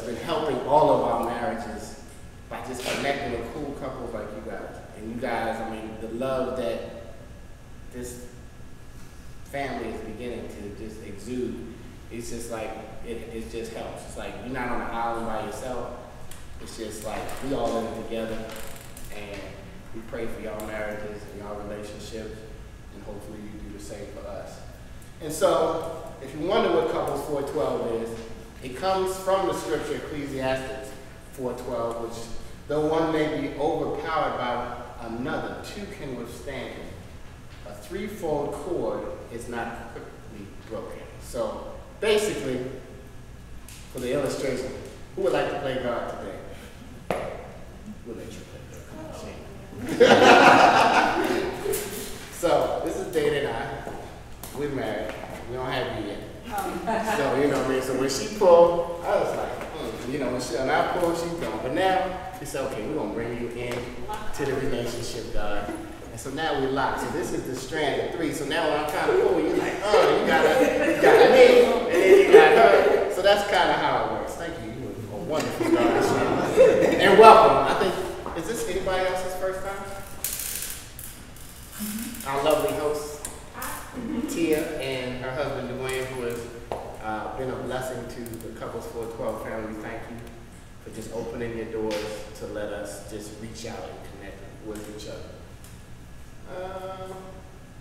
it's been helping all of our marriages by just connecting with cool couples like you guys. And you guys, I mean, the love that this family is beginning to just exude, it's just like, it, it just helps. It's like you're not on an island by yourself. It's just like we all in it together and we pray for y'all marriages and y'all relationships and hopefully you do the same for us. And so, if you wonder what couples 412 is, it comes from the scripture Ecclesiastes 412, which though one may be overpowered by another, two can withstand him. A threefold cord is not quickly broken. So basically, for the illustration, who would like to play God today? We'll let you play God. so this is Dana and I. We're married. We don't have you yet. Um, so, you know what I mean? So when she pulled, I was like, mm. you know, when, she, when I pulled, she's gone. But now, she said, okay, we're going to bring you in to the relationship, God. And so now we're locked. So this is the strand of three. So now when I'm kind of pulling, you're like, oh, you got a, you got me, and then you got her. So that's kind of how it works. Thank you. You were a wonderful God. and welcome. I think, is this anybody else's first time? Mm-hmm. Our lovely host. Mm-hmm. Tia and her husband Dwayne, who has uh, been a blessing to the Couples 412 family. Thank you for just opening your doors to let us just reach out and connect with each other. Uh,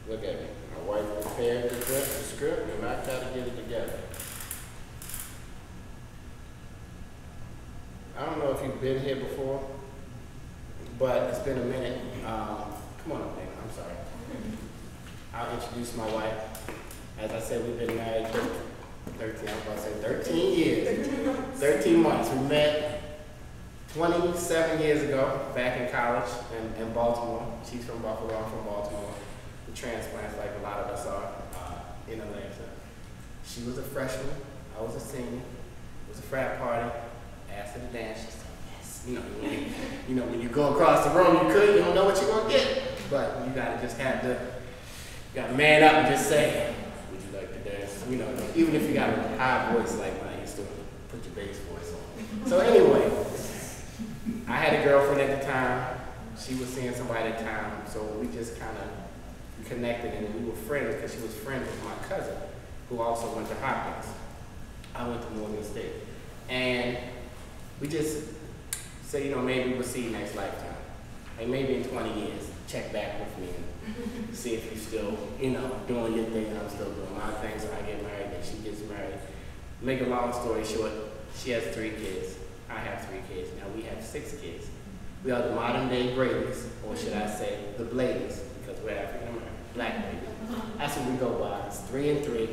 look at me. My wife prepared the script, the script and I try to get it together. I don't know if you've been here before, but it's been a minute. Um, come on up, Dana. I'm sorry. I'll introduce my wife. As I said, we've been married 13, I was about to say 13 years. 13 months. We met 27 years ago back in college in, in Baltimore. She's from Buffalo, I'm from Baltimore. The transplants, like a lot of us are, uh, in Atlanta. She was a freshman, I was a senior. It was a frat party. Asked her to dance. She said, yes. You know, when you, you know, when you go across the room, you could, you don't know what you're going to get. But you got to just have the you got to man up and just say, would you like to dance? You know, even if high voice like mine, you still put your bass voice on. So anyway, I had a girlfriend at the time. She was seeing somebody at the time. So we just kind of connected and we were friends because she was friends with my cousin who also went to Hopkins. I went to Morgan State. And we just said, you know, maybe we'll see you next lifetime. Like maybe in 20 years, check back with me and see if you're still, you know, doing your thing and I'm still doing my thing. So I get married she gets married. Make a long story short, she has three kids. I have three kids. Now we have six kids. We are the modern day Brady's, or should I say the Blades, because we're African American, black Brady. That's what we go by. It's three and three.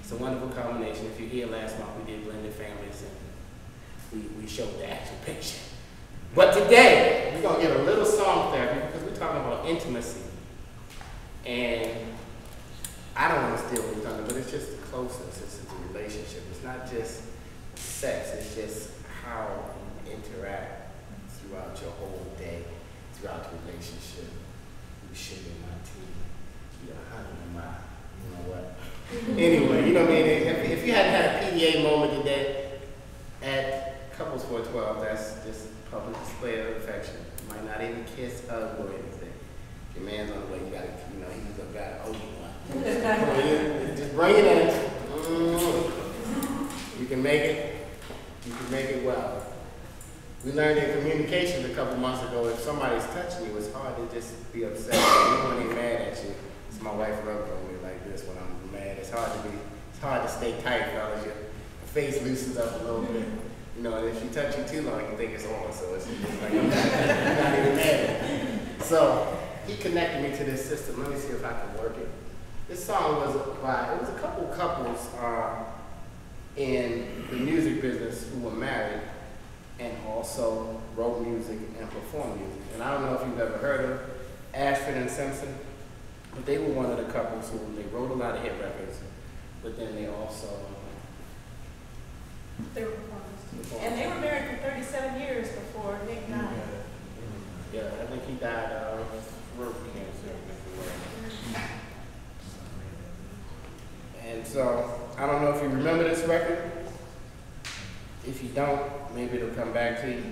It's a wonderful combination. If you're here last month, we did blended families and we, we showed the actual picture. But today, we're going to get a little song therapy because we're talking about intimacy. And I don't want to steal what thunder, but it's just closeness, it's the relationship. It's not just sex, it's just how you interact throughout your whole day, throughout the relationship. You sugar my tea, you're in my, you know what? anyway, you know what I mean? If, if you hadn't had a PDA moment today at Couples 412, that's just public display of affection. You might not even kiss, hug, or anything. Your man's on the way, you gotta, you know, he's a guy, oh, you want. just bring it in. You can make it, you can make it well. We learned in communications a couple months ago, if somebody's touching you, it's hard to just be upset. Even when they're mad at you. It's my wife rubbed on me like this when I'm mad. It's hard to be, it's hard to stay tight, fellas. Your face loosens up a little bit. You know, and if she touch you too long, you think it's on, so it's just like, I'm not, I'm not even mad. So, he connected me to this system. Let me see if I can work it. This song was by, it was a couple couples uh, in the music business who were married and also wrote music and performed music. And I don't know if you've ever heard of Ashford and Simpson, but they were one of the couples who, they wrote a lot of hit records, but then they also They were promised. And they were married for thirty-seven years before Nick died. Yeah, I think he died uh, of throat cancer. if it were. And so, I don't know if you remember this record. If you don't, maybe it'll come back to you.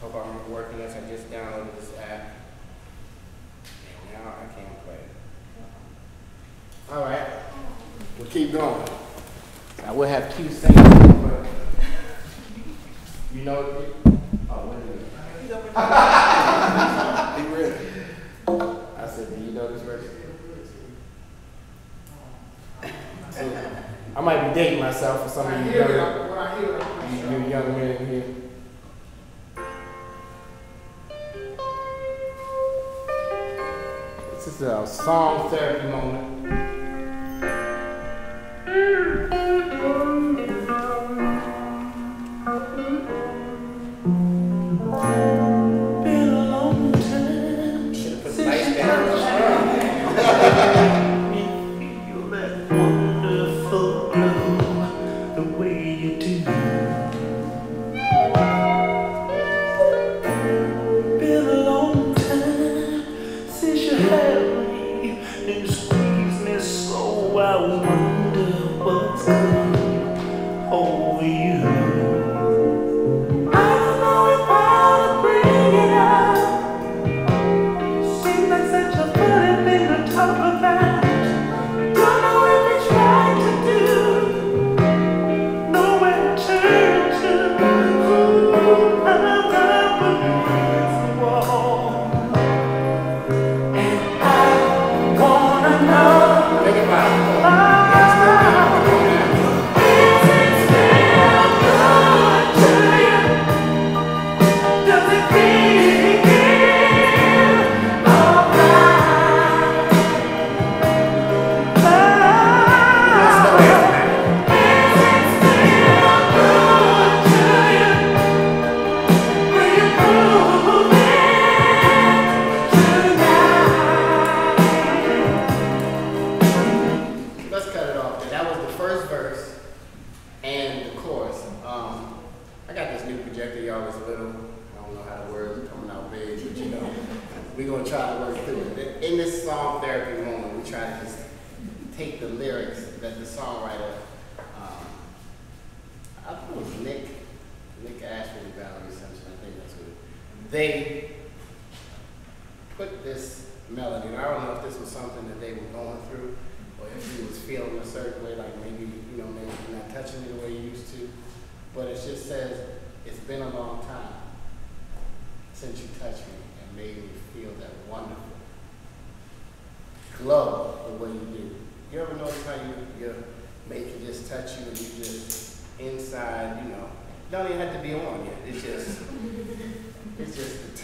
Hope I'm working this. I just downloaded this app. And now I can't play it. All right, we'll keep going. I will have Q sing, but you know, oh, wait a minute. He's over there. Be ready. I said, do you know this record? So, I might be dating myself for some of you young, you, you young men here. This is a song therapy moment.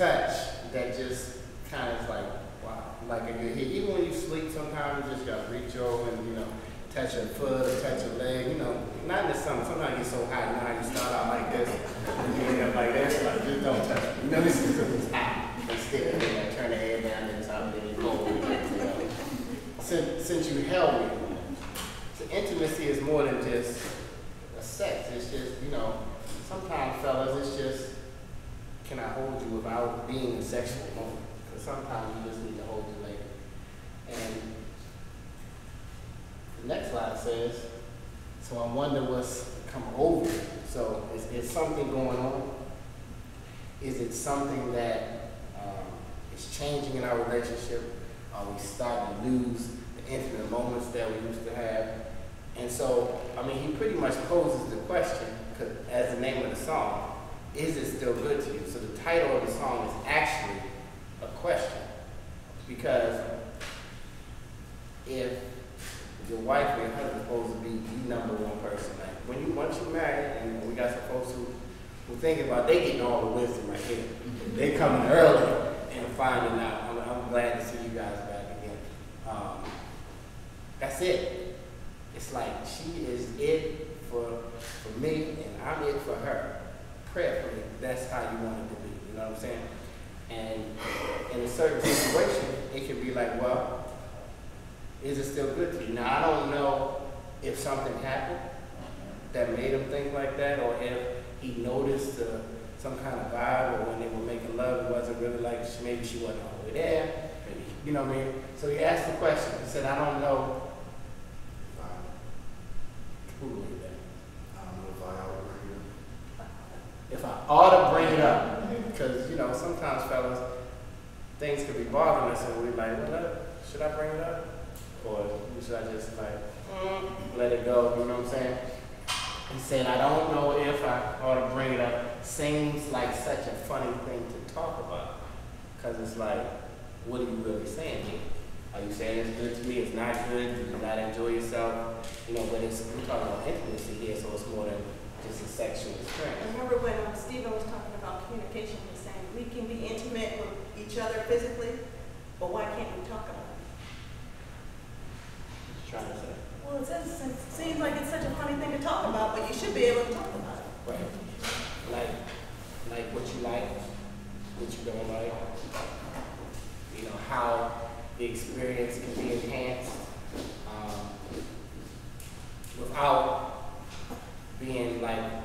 Touch that just kind of like, wow, like a good hit. Even when you sleep, sometimes you just gotta reach over and, you know, touch your foot or touch your leg, you know, not in the summer. Sometimes it gets so hot, you know you start out like this, and you end up like this, like just don't touch me. You know, this is hot. Instead, you know, turn the head down and out there, cold, you know. Since, since you held me, so intimacy is more than just a sex. It's just, you know, sometimes fellas, it's just, can I hold you without being a sexual moment? Because sometimes you just need to hold you later. And the next line says, so I wonder what's come over. you." So is, is something going on? Is it something that um, is changing in our relationship? Are we starting to lose the intimate moments that we used to have? And so, I mean, he pretty much poses the question, as the name of the song, is it still good to you? So the title of the song is actually a question. Because if your wife or your husband is supposed to be the number one person, like when you once you're married, and we got some folks who who think about they getting all the wisdom right here. They coming early and finding out. I'm, I'm glad to see you guys back again. Um, that's it. It's like she is it for for me, and I'm it for her. Prayerfully, that's how you want it to be. You know what I'm saying? And in a certain situation, it can be like, well, is it still good to you? Now, I don't know if something happened, that made him think like that, or if he noticed uh, some kind of vibe, or when they were making love, it wasn't really like maybe she wasn't all the way there. Maybe, you know what I mean? So he asked the question. He said, "I don't know" there. I don't know if I ought to bring it if I ought to bring it up, because you know sometimes fellas, things could be bothering us, and we're like, well, should I bring it up, or should I just like mm, let it go? You know what I'm saying? He said, I don't know if I ought to bring it up. Seems like such a funny thing to talk about, because it's like, what are you really saying here? Are you saying it's good to me? It's not good. Do you not enjoy yourself? You know, but it's we're talking about intimacy here, so it's more than a sexual experience. Remember when uh, Stephen was talking about communication, he was saying, we can be intimate with each other physically, but why can't we talk about it? trying to say. Well, it says, it seems like it's such a funny thing to talk about, but you should be able to talk about it. Right. Like, like what you like, what you don't like. You know, how the experience can be enhanced, um, without being like, man,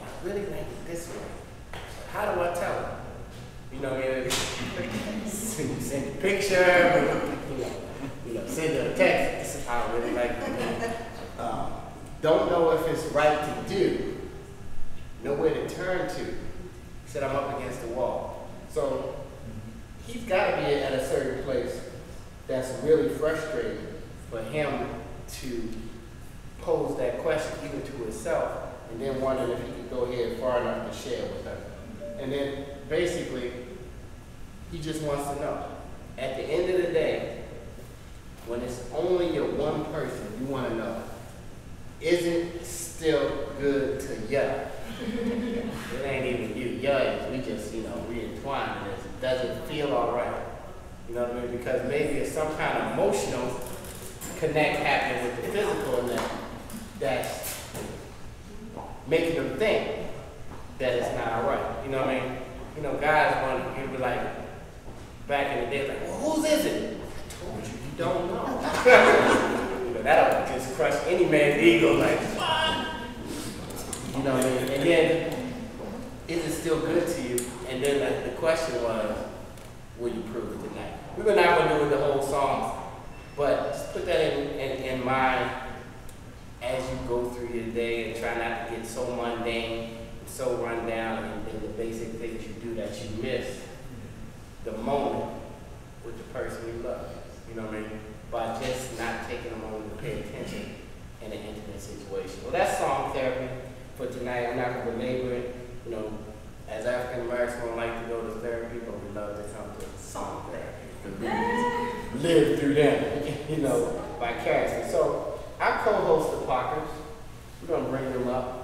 I really like it this way. How do I tell them? You know, yeah, send, send a picture, you know, you know, send a text, this is how I really like it. Um, don't know if it's right to do, nowhere to turn to. Said, I'm up against the wall. So he's got to be at a certain place that's really frustrating for him to pose that question even to himself and then wondering if he could go ahead far enough to share with her. And then basically, he just wants to know. At the end of the day, when it's only your one person, you want to know, is it still good to yell? it ain't even you yelling. We just, you know, we entwine. It doesn't feel all right. You know what I mean? Because maybe it's some kind of emotional connect happening with the physical and that that's making them think that it's not right. You know what I mean? You know, guys want to be like, back in the day, like, well, whose is it? I told you, you don't know. you know, that'll just crush any man's ego, like, what? You know what I mean? And then, is it still good to you? And then like, the question was, will you prove it tonight? We were not going to do it the whole song, but just put that in, in, in mind as you go through your day and try not to get so mundane, and so run down and, in the basic things you do that you miss the moment with the person you love. You know what I mean? By just not taking a moment to pay attention in an intimate situation. Well, that's song therapy for tonight. I'm not going to belabor it. You know, as African Americans, we don't like to go to therapy, but we love to come to song therapy. 'Cause we just live through them, you know, vicariously. So, I co-host the Parkers. We're going to bring them up.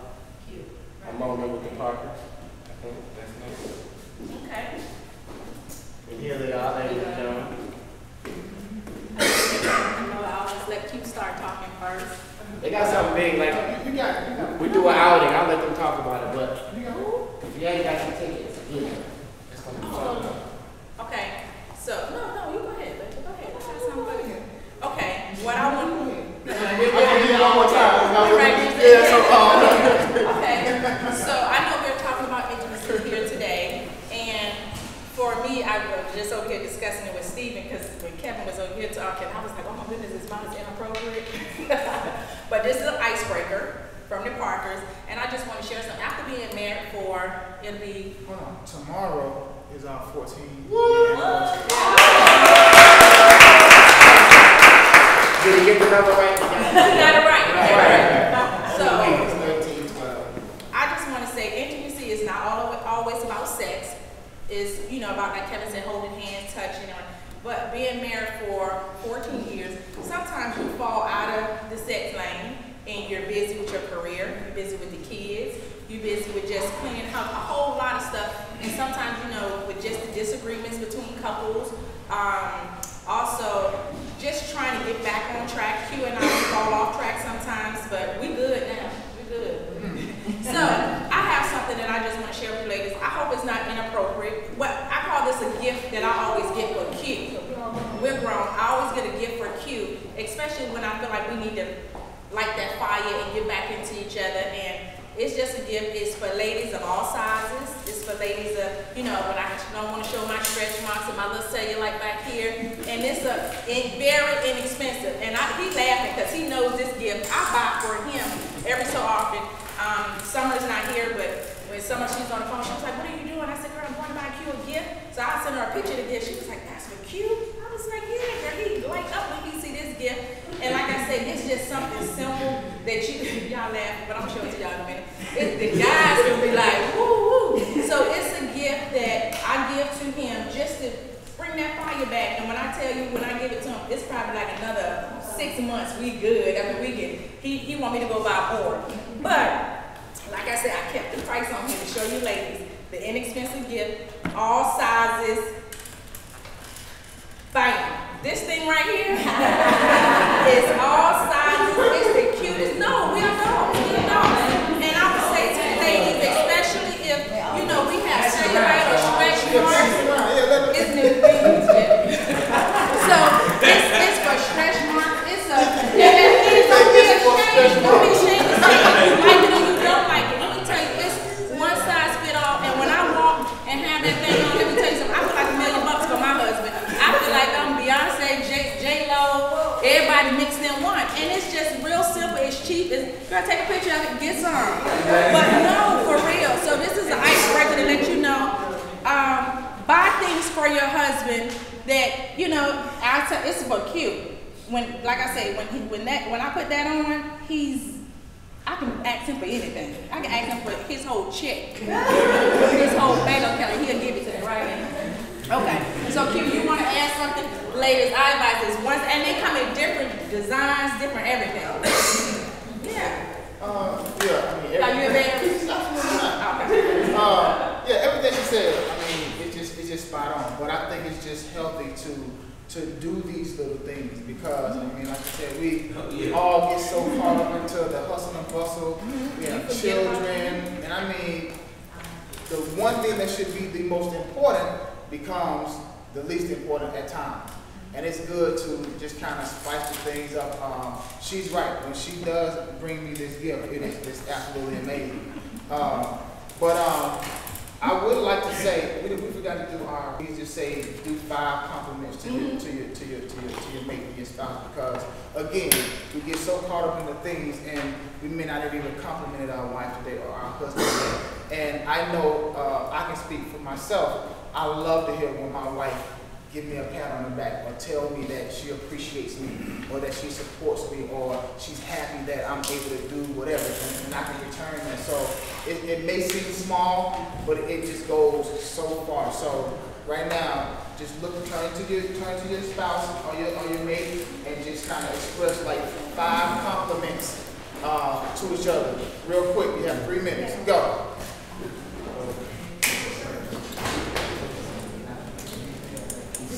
A moment with the Parkers. I think that's nice. Okay. And here they are, ladies and gentlemen. You know, I'll just let Q start talking first. They got something big, like, You got, you got. we do an outing, I'll let them talk about it, but if you ain't got your tickets, you know, it's gonna be fun. Oh, okay, so, no, no, you go ahead, baby, go ahead. Let's have some fun. Okay, what I want. Okay, do it one more time. Right. Yeah, so, Okay, so I know we're talking about intimacy here today, and for me, I was just over here discussing it with Stephen, because when Kevin was over here talking, I was like, oh my goodness, this about as inappropriate. But this is an icebreaker from the Parkers, and I just want to share some, after being married for, it'll be, Hold on. Tomorrow is our 14th Did he get the number right? got it right, Right, right. So, It's 13, 12. I just want to say intimacy is not all, always about sex. Is you know about like Kevin said, holding hands, touching, or, but being married for 14 years, sometimes you fall out of the sex lane and you're busy with your career, you're busy with the kids, you're busy with just cleaning up a whole lot of stuff, and sometimes you know with just the disagreements between couples. Um, also, just trying to get back on track. Q and I fall off track sometimes, but we good now. We good. So I have something that I just want to share with you ladies. I hope it's not inappropriate. Well, I call this a gift that I always get for Q. We're grown. I always get a gift for Q, especially when I feel like we need to light that fire and get back into each other. And gift is for ladies of all sizes. It's for ladies of, you know, when I don't want to show my stretch marks and my back here. And it's a very inexpensive. And I, he laughing because he knows this gift. I buy for him every so often. Um, Summer's not here, but when Summer she's on the phone, she was like, "What are you doing?" I said, "Girl, I'm going to buy Q a gift." So I sent her a picture of the gift. She was like, "That's for Q." I was like, "Yeah." Girl, he light up when he see this gift. And like I said, it's just something simple that you y'all laugh, but I'm sure to y'all in a minute. It, the guys will be like, "Woo woo!" So it's a gift that I give to him just to bring that fire back. And when I tell you, when I give it to him, it's probably like another six months. We good. I mean, we can. He he want me to go buy more, but. Like I said, I kept the price on here to show you ladies the inexpensive gift, all sizes. Bam. This thing right here is all sizes. It's the cutest. No, we are dogs. We are dogs. And I would say to the ladies, especially if, you know, we have cellulite or stretch marks. It's new things, So it's, it's for stretch marks. It's a, and please don't be ashamed. Don't be ashamed to say if you like it or you don't like it. Let me tell you, it's one size fit all. And when I walk and have that thing on, let me tell you something. I feel like a million bucks for my husband. I feel like I'm Beyonce, J, J Lo, everybody mixed in one. And it's just real simple. It's cheap. It's, girl, take a picture of it, get some. But no, for real. So this is an icebreaker to let you know. Um, buy things for your husband that you know. I tell it's for cute. When, like I say, when he, when that when I put that on, he's I can ask him for anything. I can ask him for his whole check, his whole bank account. He'll give it to me right now. Okay. So Q, you want to add something? Ladies, I advise this once, and they come in different designs, different everything. Yeah. Uh, yeah, I mean, Are you everything. available? Absolutely not. Okay. Uh, yeah, everything she said, I mean, it's just, it's just spot on. But I think it's just healthy to, to do these little things because, I mean, like I said, we, we all get so caught up into the hustle and bustle. We have children, and I mean, the one thing that should be the most important becomes the least important at times. And it's good to just kind of spice the things up. Um, she's right. When she does bring me this gift, it is it's absolutely amazing. Um, but um, I would like to say we, we forgot to do our. We just say do five compliments to your to your to your to your to your mate, your spouse, because again, we get so caught up in the things, and we may not have even complimented our wife today or our husband today. And I know uh, I can speak for myself. I love to hear when my wife give me a pat on the back or tell me that she appreciates me or that she supports me or she's happy that I'm able to do whatever and, I can return that. So it, it may seem small, but it just goes so far. So right now, just look turn to your turn to your spouse or your or your mate and just kind of express like five compliments uh, to each other. Real quick, you have three minutes. Go.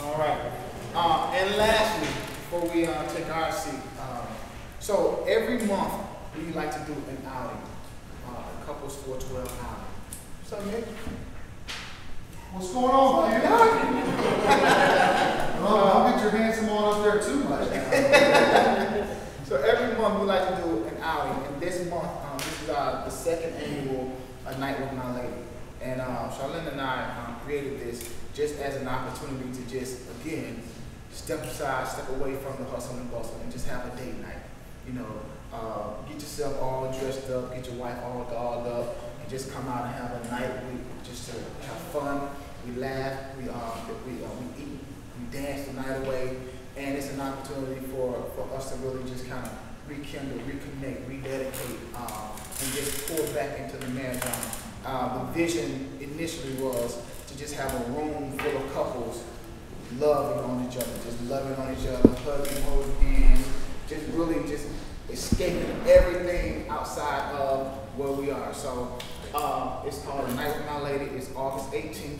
All right. Uh, and lastly, before we uh, take our seat, um, so every month we like to do an outing, uh, couples for 12 outing. What's up, Nick? What's going on, man? Well, I'll get your handsome on up there too much now. So every month we like to do an outing, and this month, um, this is our, the second annual A Night with My Lady. And uh, Charlene and I um, created this just as an opportunity to just, again, step aside, step away from the hustle and bustle, and just have a date night. You know, uh, get yourself all dressed up, get your wife all dolled up, and just come out and have a night. We just to have fun. We laugh. We um, we uh, we eat. We dance the night away and it's an opportunity for, for us to really just kind of rekindle, reconnect, rededicate, um, and just pour back into the marathon. Uh, the vision initially was to just have a room full of couples loving on each other, just loving on each other, hugging, holding hands, just really just escaping everything outside of where we are. So Uh, it's called A Night with My Lady. It's August 18th.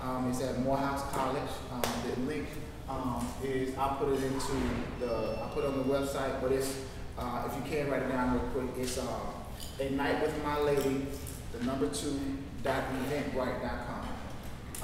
Um, it's at Morehouse College. Um, the link um, is I put it into the I put it on the website, but it's uh, if you can write it down real quick. It's uh, A Night with My Lady, the number two dot eventbrite dot com.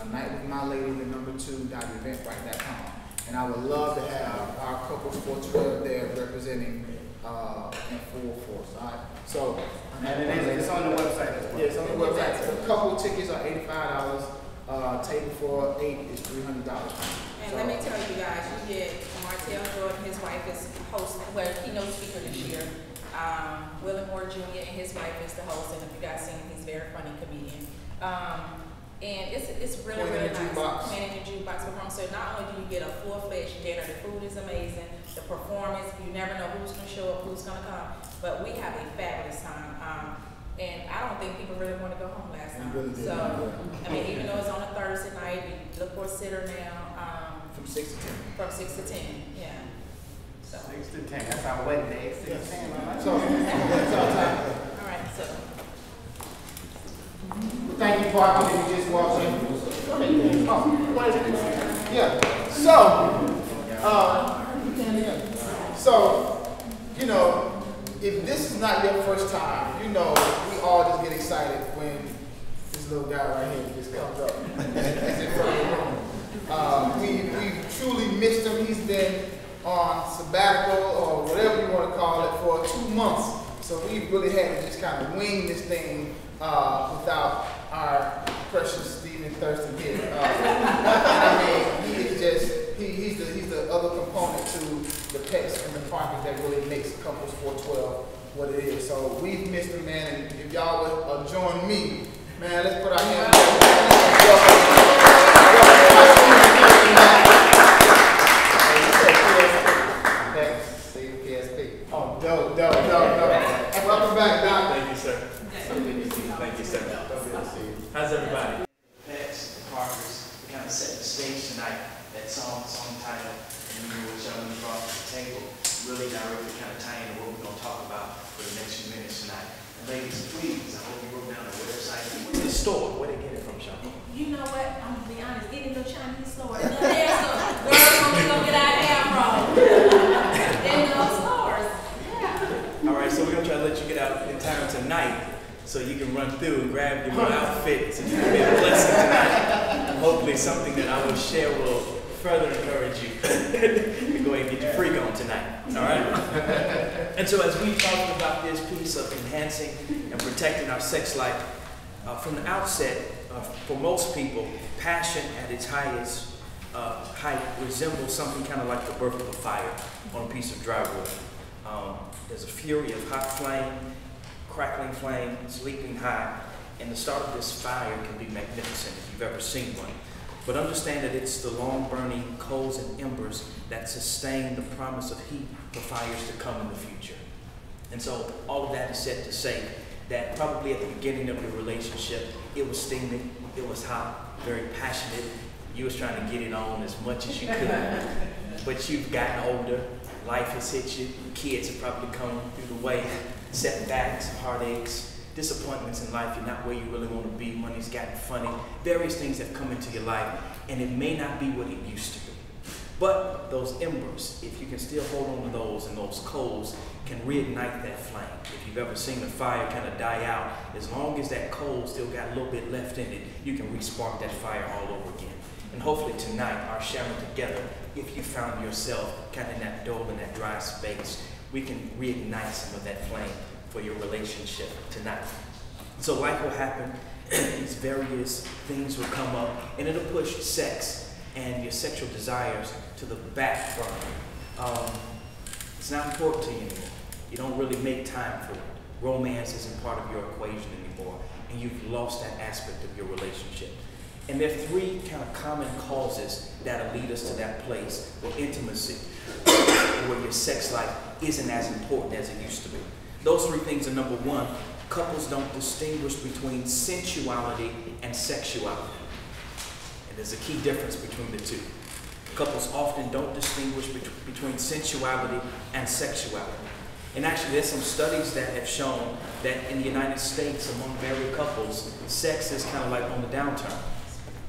A Night with My Lady, the number two dot eventbrite dot com. And I would love to have our couples for twelve there representing uh, in full force. All right. So. And it is, it's on the website as well. Yeah, it's on the website. The couple tickets are eighty-five dollars. Uh, table for eight is three hundred dollars. And let me tell you guys, you get Martell Jordan, his wife is host, well, keynote speaker this year. Um, Willie Moore Jr. and his wife is the host, and if you guys seen him, he's a very funny comedian. Um, and it's, it's really, Queen really in the nice. Jukebox. Queen in the Jukebox performance. So not only do you get a full-fledged dinner, the food is amazing, the performance, you never know who's gonna show up, who's gonna come, but we have a fabulous time. Um, and I don't think people really wanna go home last night. really So, yeah. I mean, even though it's on a Thursday night, we look for a sitter now, um, From six to ten. from six to ten, yeah. So, Six to ten, that's our wedding day, six to ten. So, that's our time. all right, so, Thank you, Parker, if you just walked in. Oh, what is it? Yeah, so, uh, so, you know, if this is not your first time, you know, we all just get excited when this little guy right here just comes up. That's in front of the room. Uh, we, we truly missed him. He's been on sabbatical or whatever you want to call it for two months. So we really had to just kind of wing this thing uh, without our precious Stephen Thurston here. Uh, I mean, he is just, he, he's, the, he's the other component to the pets and the Parkers that really makes Couples 412 what it is. So we've missed him, man, and if y'all would uh, join me, man, let's put our hands together. Oh, dope, dope, dope, dope. Welcome back, Doc. Thank you, sir. Thank you, sir. How's everybody? Pets, the Parkers, we kind of set the stage tonight. That song, song title, and you know what y'all brought to the table, really directly kind of tie into what we're gonna talk about for the next few minutes tonight. And ladies, please, I hope you wrote down the website, the store, where they get it from, Sean? you know what, I'm gonna be honest, ain't store, no hair store. Girl, we gonna get our hair from. In those stores, yeah. All right, so we're gonna try to let you get out in time tonight, so you can run through and grab your new outfit, so you can be a blessing tonight. Hopefully something that I will share will further encourage you to go ahead and get your freak on tonight, all right? And so as we talked about this piece of enhancing and protecting our sex life, uh, from the outset, uh, for most people, passion at its highest uh, height resembles something kind of like the birth of a fire on a piece of dry wood. Um, there's a fury of hot flame, crackling flame, it's leaping high, and the start of this fire can be magnificent if you've ever seen one. But understand that it's the long burning coals and embers that sustain the promise of heat for fires to come in the future. And so all of that is said to say that probably at the beginning of your relationship, it was steaming, it was hot, very passionate. You was trying to get it on as much as you could. but you've gotten older, life has hit you, kids have probably come through the way, setbacks, heartaches, disappointments in life, you're not where you really want to be, money's gotten funny, various things have come into your life, and it may not be what it used to be. But those embers, if you can still hold on to those and those coals, can reignite that flame. If you've ever seen a fire kind of die out, as long as that coal still got a little bit left in it, you can re-spark that fire all over again. And hopefully tonight, our sharing together, if you found yourself kind of in that dull and that dry space, we can reignite some of that flame for your relationship tonight. So life will happen, these various things will come up, and it'll push sex and your sexual desires to the back burner. Um, it's not important to you anymore. You don't really make time for it. Romance isn't part of your equation anymore, and you've lost that aspect of your relationship. And there are three kind of common causes that'll lead us to that place where intimacy, where your sex life isn't as important as it used to be. Those three things are number one, couples don't distinguish between sensuality and sexuality. And there's a key difference between the two. Couples often don't distinguish bet- between sensuality and sexuality. And actually, there's some studies that have shown that in the United States, among married couples, sex is kind of like on the downturn.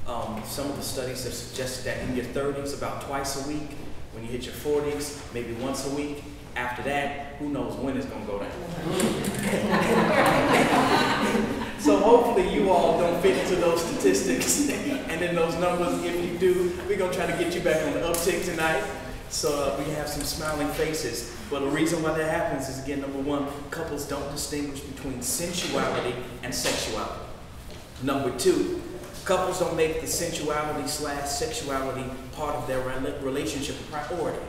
Um, some of the studies have suggested that in your 30s, about twice a week. When you hit your 40s, maybe once a week. After that, who knows when it's going to go down. so hopefully you all don't fit into those statistics and then those numbers. If you do, we're going to try to get you back on the uptick tonight. So uh, we have some smiling faces. But the reason why that happens is again, number one, couples don't distinguish between sensuality and sexuality. Number two, couples don't make the sensuality slash sexuality part of their relationship a priority.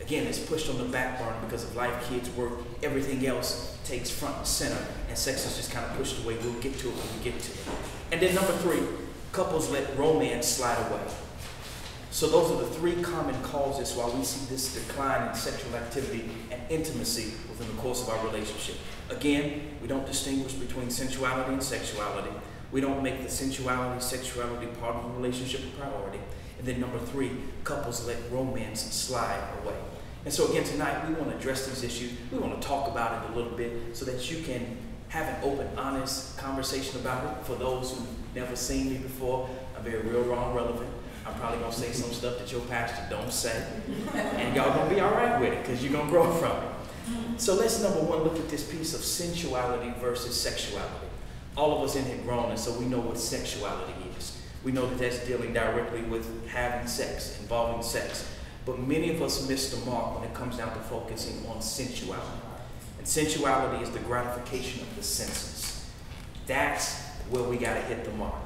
Again, it's pushed on the back burner because of life, kids, work, everything else takes front and center, and sex is just kind of pushed away. We'll get to it when we get to it. And then number three, couples let romance slide away. So those are the three common causes why we see this decline in sexual activity and intimacy within the course of our relationship. Again, we don't distinguish between sensuality and sexuality. We don't make the sensuality, sexuality part of the relationship a priority. And then number three, couples let romance slide away. And so again, tonight we want to address these issues. We want to talk about it a little bit so that you can have an open, honest conversation about it. For those who've never seen me before, I'm very real, raw, relevant. I'm probably gonna say some stuff that your pastor don't say, and y'all gonna be all right with it because you're gonna grow from it. So let's number one look at this piece of sensuality versus sexuality. All of us in here grown, and so we know what sexuality is. We know that that's dealing directly with having sex, involving sex. But many of us miss the mark when it comes down to focusing on sensuality. And sensuality is the gratification of the senses. That's where we gotta hit the mark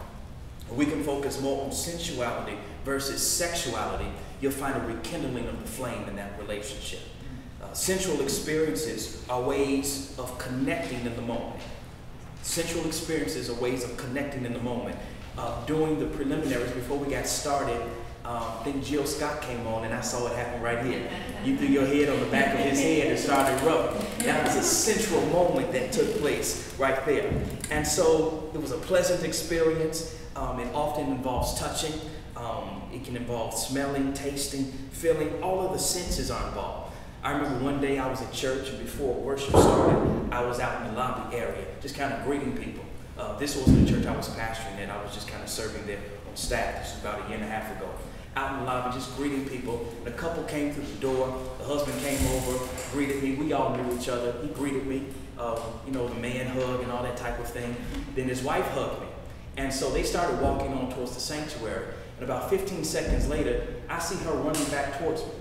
we can focus more on sensuality versus sexuality, you'll find a rekindling of the flame in that relationship. Uh, sensual experiences are ways of connecting in the moment. Sensual experiences are ways of connecting in the moment. Uh, during the preliminaries, before we got started, uh, I think Jill Scott came on and I saw it happen right here. You threw your head on the back of his head and started rubbing. That was a central moment that took place right there. And so it was a pleasant experience. Um, it often involves touching. Um, it can involve smelling, tasting, feeling. All of the senses are involved. I remember one day I was at church and before worship started, I was out in the lobby area, just kind of greeting people. Uh, this wasn't the church I was pastoring at. I was just kind of serving there on staff. This was about a year and a half ago. Out in the lobby, just greeting people. And a couple came through the door. The husband came over, greeted me. We all knew each other. He greeted me. Uh, you know, the man hug and all that type of thing. Then his wife hugged me. And so they started walking on towards the sanctuary. And about 15 seconds later, I see her running back towards me.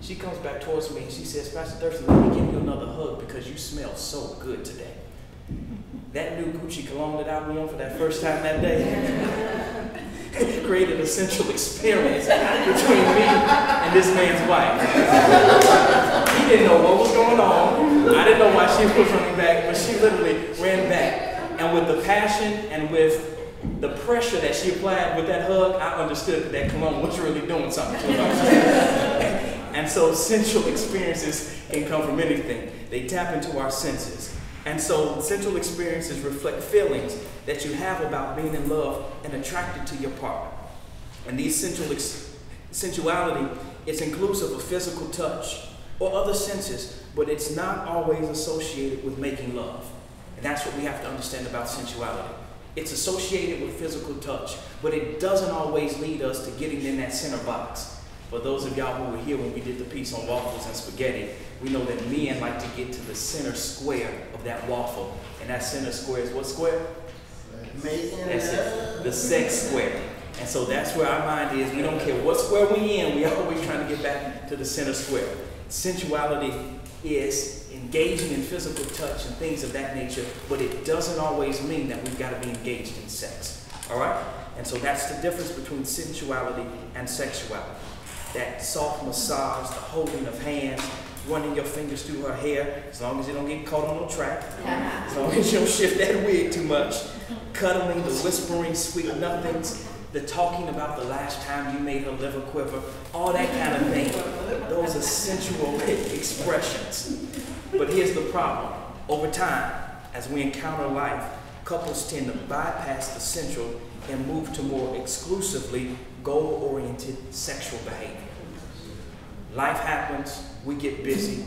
She comes back towards me and she says, Pastor Thurston, let me give you another hug because you smell so good today. That new Gucci cologne that I wore for that first time that day created a central experience between me and this man's wife. he didn't know what was going on. I didn't know why she was running back, but she literally ran back. And with the passion and with the pressure that she applied with that hug, I understood that that cologne was really doing something to her. and so sensual experiences can come from anything. They tap into our senses. And so sensual experiences reflect feelings that you have about being in love and attracted to your partner. And these sensual sensuality is inclusive of physical touch or other senses, but it's not always associated with making love. And that's what we have to understand about sensuality. It's associated with physical touch, but it doesn't always lead us to getting in that center box. For those of y'all who were here when we did the piece on waffles and spaghetti, we know that men like to get to the center square of that waffle. And that center square is what square? That's it. The sex square. And so that's where our mind is. We don't care what square we're in, we always trying to get back to the center square. Sensuality is engaging in physical touch and things of that nature, but it doesn't always mean that we've got to be engaged in sex. All right? And so that's the difference between sensuality and sexuality. That soft massage, the holding of hands, running your fingers through her hair, as long as you don't get caught on no track, as long as you don't shift that wig too much, cuddling, the whispering sweet nothings, the talking about the last time you made her liver quiver, all that kind of thing. Those are sensual expressions. But here's the problem. Over time, as we encounter life, couples tend to bypass the central and move to more exclusively goal-oriented sexual behavior. Life happens, we get busy,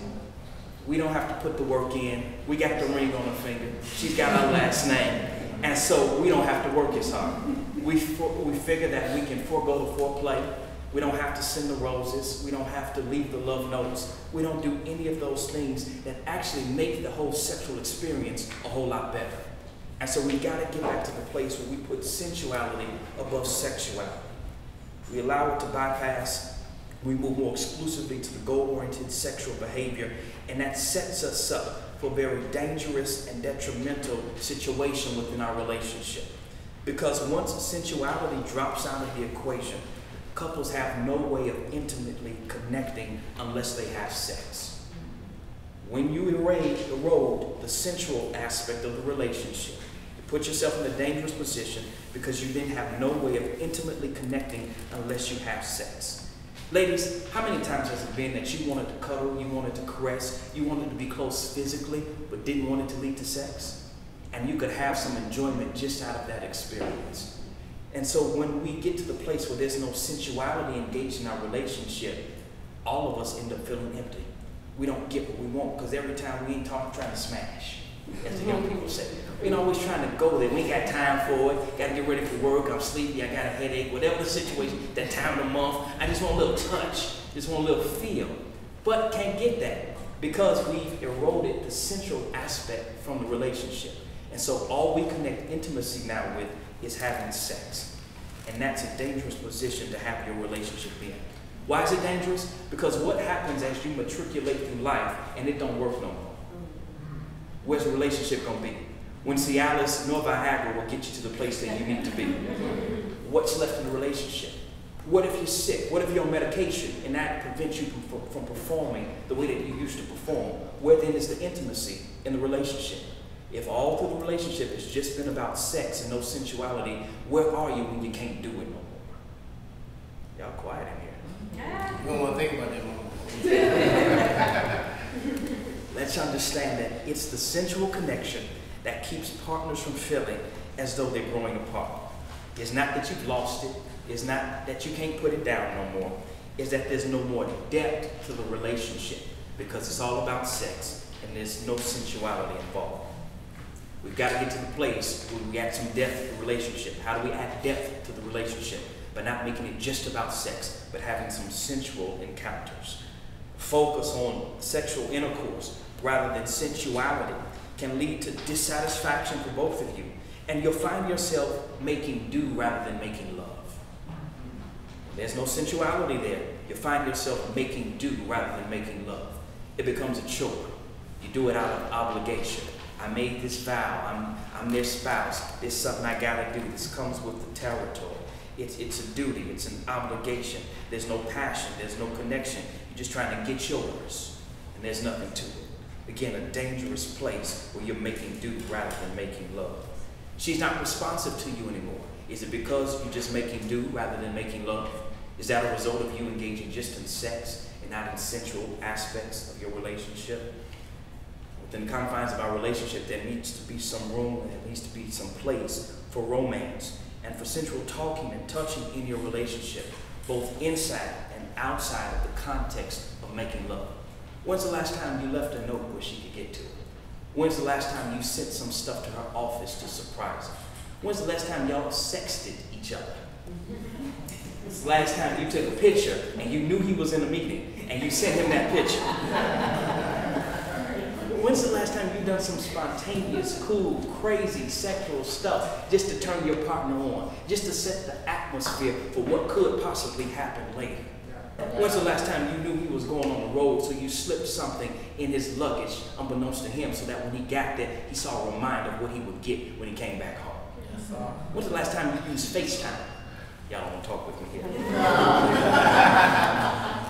We don't have to put the work in. We got the ring on her finger. She's got our last name. And so we don't have to work as hard. We, we figure that we can forego the foreplay. We don't have to send the roses. We don't have to leave the love notes. We don't do any of those things that actually make the whole sexual experience a whole lot better. And so we got to get back to the place where we put sensuality above sexuality. We allow it to bypass. We move more exclusively to the goal-oriented sexual behavior, and that sets us up for a very dangerous and detrimental situation within our relationship. Because once sensuality drops out of the equation, couples have no way of intimately connecting unless they have sex. When you erode, erode the sensual aspect of the relationship, you put yourself in a dangerous position because you then have no way of intimately connecting unless you have sex. Ladies, how many times has it been that you wanted to cuddle, you wanted to caress, you wanted to be close physically, but didn't want it to lead to sex? And you could have some enjoyment just out of that experience. And so when we get to the place where there's no sensuality engaged in our relationship, all of us end up feeling empty. We don't get what we want because every time we ain't talking, trying to smash. As the young people say, we're always trying to go there. We ain't got time for it. Got to get ready for work. I'm sleepy. I got a headache. Whatever the situation, that time of the month, I just want a little touch. Just want a little feel. But can't get that because we've eroded the central aspect from the relationship. And so all we connect intimacy now with is having sex. And that's a dangerous position to have your relationship in. Why is it dangerous? Because what happens as you matriculate through life and it don't work no more? Where's the relationship gonna be? When Cialis nor Viagra will get you to the place that you need to be. What's left in the relationship? What if you're sick? What if you're on medication and that prevents you from, from performing the way that you used to perform? Where then is the intimacy in the relationship? If all through the relationship has just been about sex and no sensuality, where are you when you can't do it no more? Y'all quiet in here. You don't want to think about that one. Let's understand that it's the sensual connection that keeps partners from feeling as though they're growing apart. It's not that you've lost it. It's not that you can't put it down no more. It's that there's no more depth to the relationship because it's all about sex and there's no sensuality involved. We've got to get to the place where we add some depth to the relationship. How do we add depth to the relationship? By not making it just about sex, but having some sensual encounters. Focus on sexual intercourse rather than sensuality can lead to dissatisfaction for both of you. And you'll find yourself making do rather than making love. There's no sensuality there. You find yourself making do rather than making love. It becomes a chore. You do it out of obligation. I made this vow. I'm, I'm their spouse. This is something I gotta do. This comes with the territory. It's, it's a duty. It's an obligation. There's no passion. There's no connection. You're just trying to get yours. And there's nothing to it. Again, a dangerous place where you're making do rather than making love. She's not responsive to you anymore. Is it because you're just making do rather than making love? Is that a result of you engaging just in sex and not in sensual aspects of your relationship? The confines of our relationship, there needs to be some room and there needs to be some place for romance and for sensual talking and touching in your relationship, both inside and outside of the context of making love. When's the last time you left a note where she could get to it? When's the last time you sent some stuff to her office to surprise her? When's the last time y'all sexted each other? When's the last time you took a picture and you knew he was in a meeting and you sent him that picture? When's the last time you've done some spontaneous, cool, crazy sexual stuff just to turn your partner on, just to set the atmosphere for what could possibly happen later? When's the last time you knew he was going on the road, so you slipped something in his luggage, unbeknownst to him, so that when he got there, he saw a reminder of what he would get when he came back home? When's the last time you used FaceTime? Y'all don't want to talk with me here.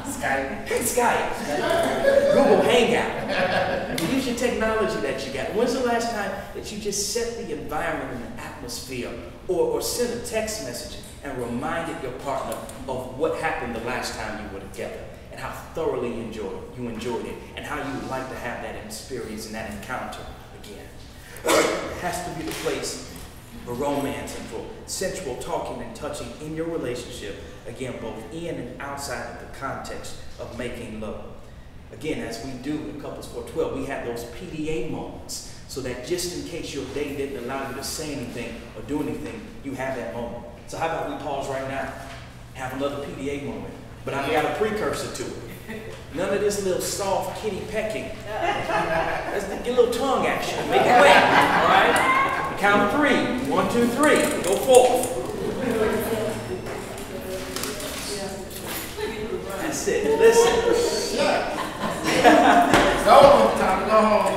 Skype. Skype, Google Hangout. Technology that you got. When's the last time that you just set the environment and the atmosphere or, or sent a text message and reminded your partner of what happened the last time you were together and how thoroughly you enjoyed it, you enjoyed it and how you would like to have that experience and that encounter again? It has to be the place for romance and for sensual talking and touching in your relationship, again, both in and outside of the context of making love. Again, as we do in Couples 412, we have those PDA moments so that just in case your day didn't allow you to say anything or do anything, you have that moment. So how about we pause right now, have another PDA moment, but I've got a precursor to it. None of this little soft kitty pecking. Let's get a little tongue action. Make it wet, all right? Count three. One, two, three. Go forth. That's it. Listen. Time to go home.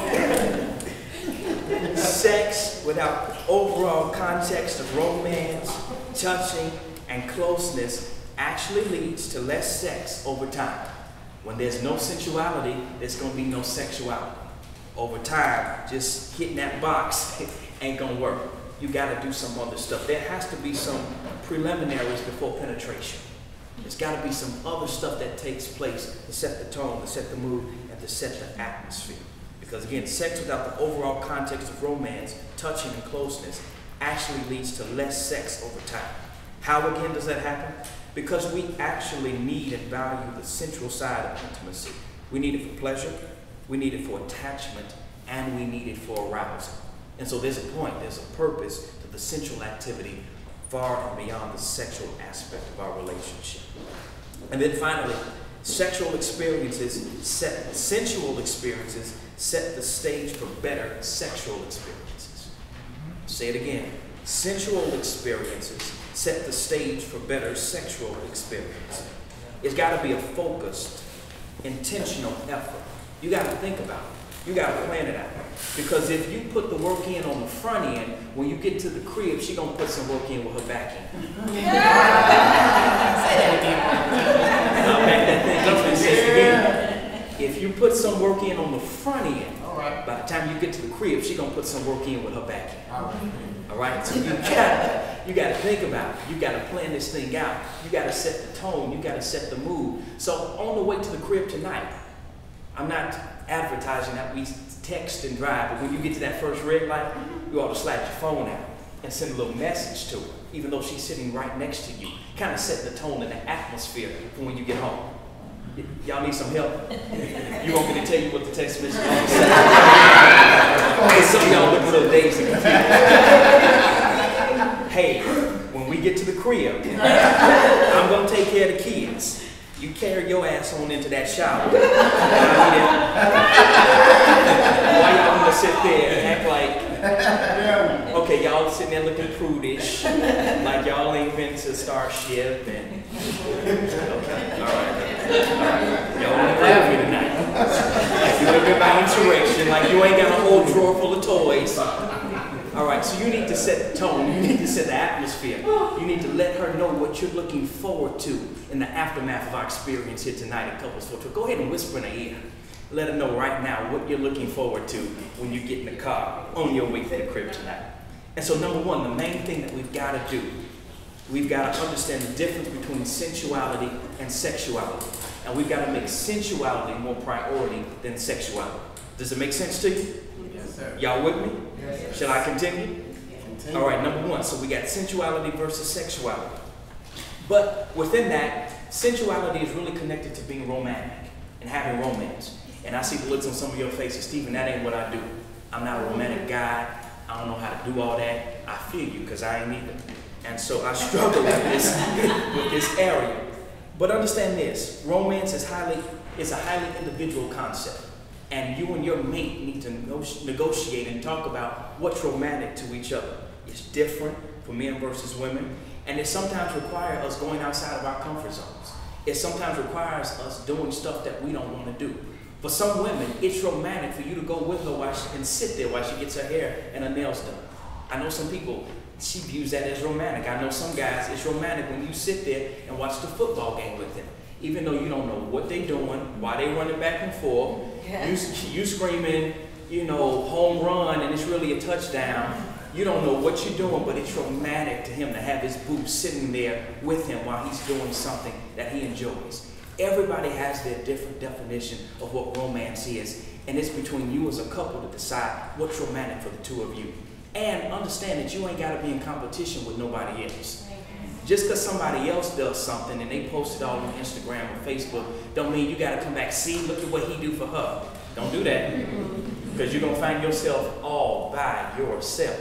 Sex without overall context of romance, touching, and closeness actually leads to less sex over time. When there's no sensuality, there's gonna be no sexuality. Over time, just hitting that box ain't gonna work. You gotta do some other stuff. There has to be some preliminaries before penetration. There's gotta be some other stuff that takes place to set the tone, to set the mood, to set the atmosphere. Because again, sex without the overall context of romance, touching, and closeness actually leads to less sex over time. How again does that happen? Because we actually need and value the central side of intimacy. We need it for pleasure, we need it for attachment, and we need it for arousal. And so there's a point, there's a purpose to the sensual activity far and beyond the sexual aspect of our relationship. And then finally, sexual experiences set sensual experiences set the stage for better sexual experiences. Say it again. Sensual experiences set the stage for better sexual experience. It's got to be a focused, intentional effort. You got to think about it. You got to plan it out. Because if you put the work in on the front end, when you get to the crib, she gonna put some work in with her back end. And I'll back that thing up and say it again. If you put some work in on the front end, All right. by the time you get to the crib, she's gonna put some work in with her back end. All right. All right, so you got you got to think about it. You got to plan this thing out. You got to set the tone. You got to set the mood. So on the way to the crib tonight, I'm not advertising that we text and drive, but when you get to that first red light, you ought to slap your phone out and send a little message to her, even though she's sitting right next to you. Kind of set the tone and the atmosphere for when you get home. Y'all need some help? You want me to tell you what the text message is? Because some of y'all look a little dazed and confused hey, when we get to the crib, I'm gonna take care of the kids. You carry your ass on into that shower. Why y'all gonna sit there and act like, okay, y'all sitting there looking prudish, like y'all ain't been to Starship and, okay, all right, all right. Y'all with me tonight. Like you ain't been by Inserection, like you ain't got a whole drawer full of toys. All right, so you need to set the tone. You need to set the atmosphere. You need to let her know what you're looking forward to in the aftermath of our experience here tonight at Couples for Go ahead and whisper in her ear. Let her know right now what you're looking forward to when you get in the car on your way to the crib tonight. And so, number one, the main thing that we've got to do, we've got to understand the difference between sensuality and sexuality. And we've got to make sensuality more priority than sexuality. Does it make sense to you? Yes, sir. Y'all with me? Yes, sir. Shall I continue? Continue. All right, number one. So we got sensuality versus sexuality. But within that, sensuality is really connected to being romantic and having romance. And I see the looks on some of your faces, Stephen, that ain't what I do. I'm not a romantic guy. I don't know how to do all that. I feel you because I ain't either. And so I struggle with this, with this area. But understand this, romance is highly, is a highly individual concept. And you and your mate need to negotiate and talk about what's romantic to each other. It's different for men versus women. And it sometimes requires us going outside of our comfort zones. It sometimes requires us doing stuff that we don't want to do. For some women, it's romantic for you to go with her while she, and sit there while she gets her hair and her nails done. I know some people, she views that as romantic. I know some guys, it's romantic when you sit there and watch the football game with them. Even though you don't know what they're doing, why they're running back and forth, you, you screaming, you know, home run, and it's really a touchdown. You don't know what you're doing, but it's romantic to him to have his boo sitting there with him while he's doing something that he enjoys. Everybody has their different definition of what romance is, and it's between you as a couple to decide what's romantic for the two of you. And understand that you ain't got to be in competition with nobody else. Just because somebody else does something and they post it all on Instagram or Facebook, don't mean you got to come back. See, look at what he do for her. Don't do that, mm-hmm. because you're gonna find yourself all by yourself.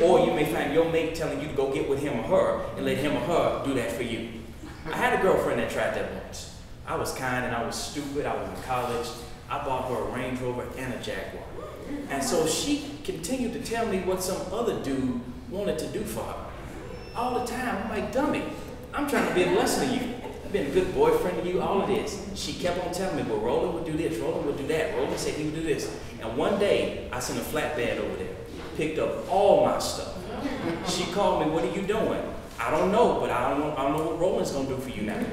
Or you may find your mate telling you to go get with him or her and let him or her do that for you. I had a girlfriend that tried that once. I was kind and I was stupid. I was in college. I bought her a Range Rover and a Jaguar. And so she continued to tell me what some other dude wanted to do for her. All the time, I'm like, dummy, I'm trying to be a blessing to you. I've been a good boyfriend to you, all of this. She kept on telling me, well, Roland would do this, Roland would do that, Roland said he would do this. And one day, I sent a flatbed over there, picked up all my stuff. She called me, what are you doing? I don't know, but I don't know, I don't know what Roland's gonna do for you now.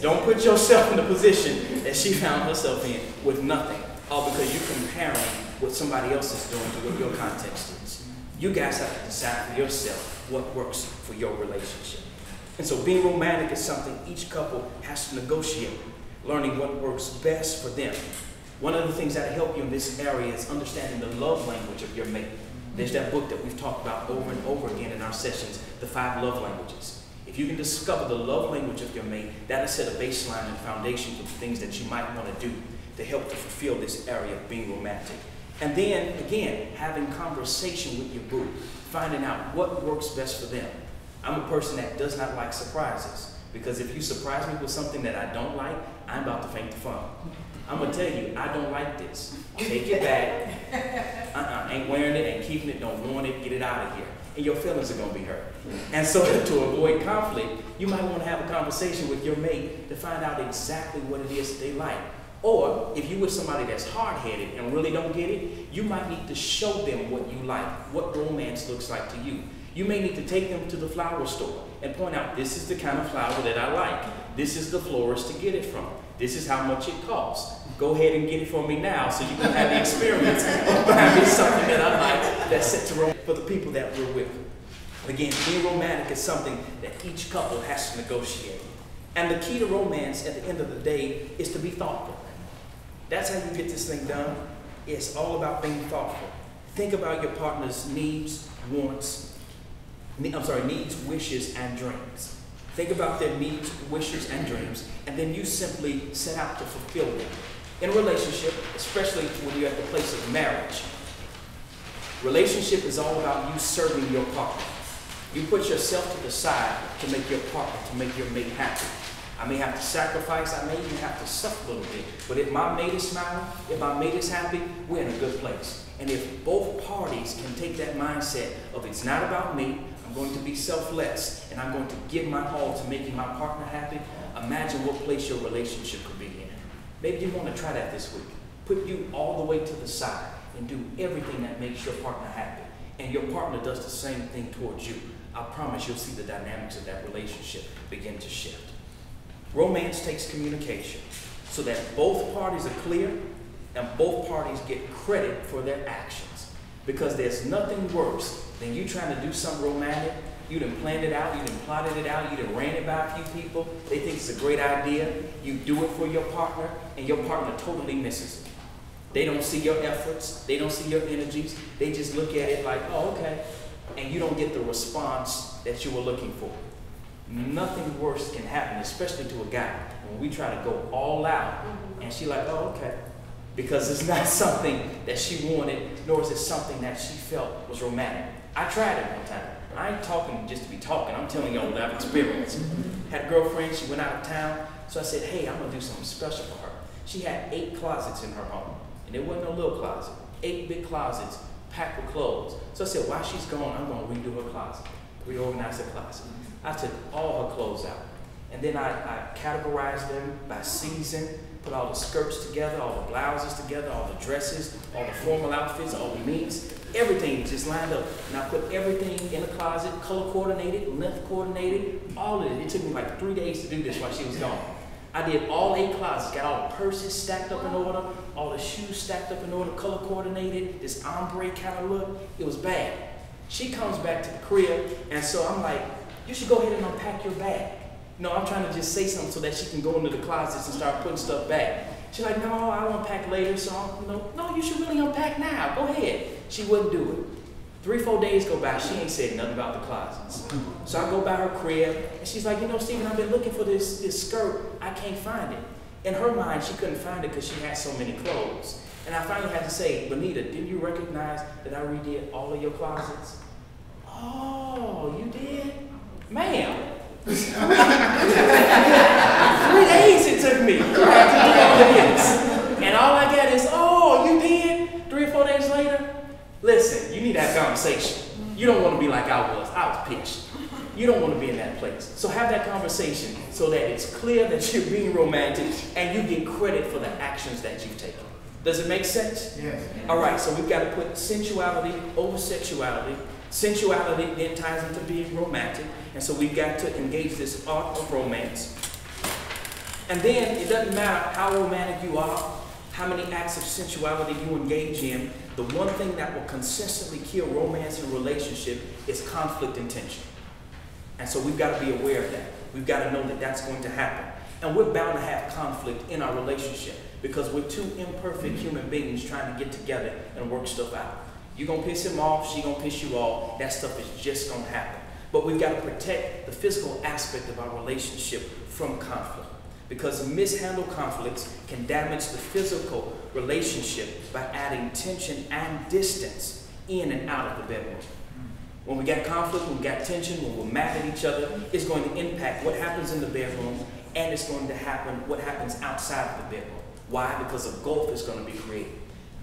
Don't put yourself in the position that she found herself in with nothing, all because you're comparing what somebody else is doing to what your context is. You guys have to decide for yourself what works for your relationship. And so being romantic is something each couple has to negotiate, learning what works best for them. One of the things that help you in this area is understanding the love language of your mate. There's that book that we've talked about over and over again in our sessions, The Five Love Languages. If you can discover the love language of your mate, that'll set a baseline and foundation for the things that you might want to do to help to fulfill this area of being romantic. And then, again, having conversation with your boo, finding out what works best for them. I'm a person that does not like surprises because if you surprise me with something that I don't like, I'm about to faint the fun. I'm gonna tell you, I don't like this. Take it back. Uh-uh, ain't wearing it, ain't keeping it, don't want it, get it out of here. And your feelings are gonna be hurt. And so to avoid conflict, you might wanna have a conversation with your mate to find out exactly what it is that they like. Or if you're with somebody that's hard-headed and really don't get it, you might need to show them what you like, what romance looks like to you. You may need to take them to the flower store and point out, this is the kind of flower that I like. This is the florist to get it from. This is how much it costs. Go ahead and get it for me now so you can have the experience of me something that I like that's set to romance for the people that we're with. Again, being romantic is something that each couple has to negotiate. And the key to romance at the end of the day is to be thoughtful. That's how you get this thing done. It's all about being thoughtful. Think about your partner's needs, wants, I'm sorry, needs, wishes, and dreams. Think about their needs, wishes, and dreams, and then you simply set out to fulfill them. In a relationship, especially when you're at the place of marriage, relationship is all about you serving your partner. You put yourself to the side to make your partner, to make your mate happy. I may have to sacrifice, I may even have to suffer a little bit. But if my mate is smiling, if my mate is happy, we're in a good place. And if both parties can take that mindset of it's not about me, I'm going to be selfless, and I'm going to give my all to making my partner happy, imagine what place your relationship could be in. Maybe you want to try that this week. Put you all the way to the side and do everything that makes your partner happy. And your partner does the same thing towards you. I promise you'll see the dynamics of that relationship begin to shift. Romance takes communication so that both parties are clear and both parties get credit for their actions. Because there's nothing worse than you trying to do something romantic. You done planned it out, you done plotted it out, you done ran it by a few people. They think it's a great idea. You do it for your partner, and your partner totally misses it. They don't see your efforts, they don't see your energies. They just look at it like, oh, okay. And you don't get the response that you were looking for. Nothing worse can happen, especially to a guy, when we try to go all out mm-hmm. and she like, oh, okay. Because it's not something that she wanted, nor is it something that she felt was romantic. I tried it one time. I ain't talking just to be talking, I'm telling y'all that I've experienced. Mm-hmm. Had a girlfriend, she went out of town, so I said, hey, I'm gonna do something special for her. She had eight closets in her home, and it wasn't a little closet, eight big closets packed with clothes. So I said, while she's gone, I'm gonna redo her closet, reorganize her closet. I took all her clothes out. And then I, I categorized them by season, put all the skirts together, all the blouses together, all the dresses, all the formal outfits, all the meets, everything just lined up. And I put everything in the closet, color coordinated, length coordinated, all of it. It took me like three days to do this while she was gone. I did all eight closets, got all the purses stacked up in order, all the shoes stacked up in order, color coordinated, this ombre kind of look. It was bad. She comes back to the crib, and so I'm like, you should go ahead and unpack your bag. No, I'm trying to just say something so that she can go into the closets and start putting stuff back. She's like, no, I'll unpack later. So I'm, no, no, you should really unpack now. Go ahead. She wouldn't do it. Three, four days go by, she ain't said nothing about the closets. So I go by her crib, and she's like, you know, Stephen, I've been looking for this, this skirt. I can't find it. In her mind, she couldn't find it because she had so many clothes. And I finally had to say, Bonita, didn't you recognize that I redid all of your closets? Oh, you did? Ma'am. Three days it took me to do all this. And all I get is, oh, you did? Three or four days later? Listen, you need that conversation. You don't want to be like I was. I was pitched. You don't want to be in that place. So have that conversation so that it's clear that you're being romantic and you get credit for the actions that you've taken. Does it make sense? Yes. All right, so we've got to put sensuality over sexuality. Sensuality then ties into being romantic, and so we've got to engage this art of romance. And then it doesn't matter how romantic you are, how many acts of sensuality you engage in, the one thing that will consistently kill romance in a relationship is conflict and tension. And so we've got to be aware of that. We've got to know that that's going to happen. And we're bound to have conflict in our relationship because we're two imperfect human beings trying to get together and work stuff out. You're going to piss him off, she going to piss you off. That stuff is just going to happen. But we've got to protect the physical aspect of our relationship from conflict because mishandled conflicts can damage the physical relationship by adding tension and distance in and out of the bedroom. When we got conflict, when we got tension, when we're mad at each other, it's going to impact what happens in the bedroom and it's going to happen what happens outside of the bedroom. Why? Because a gulf is going to be created.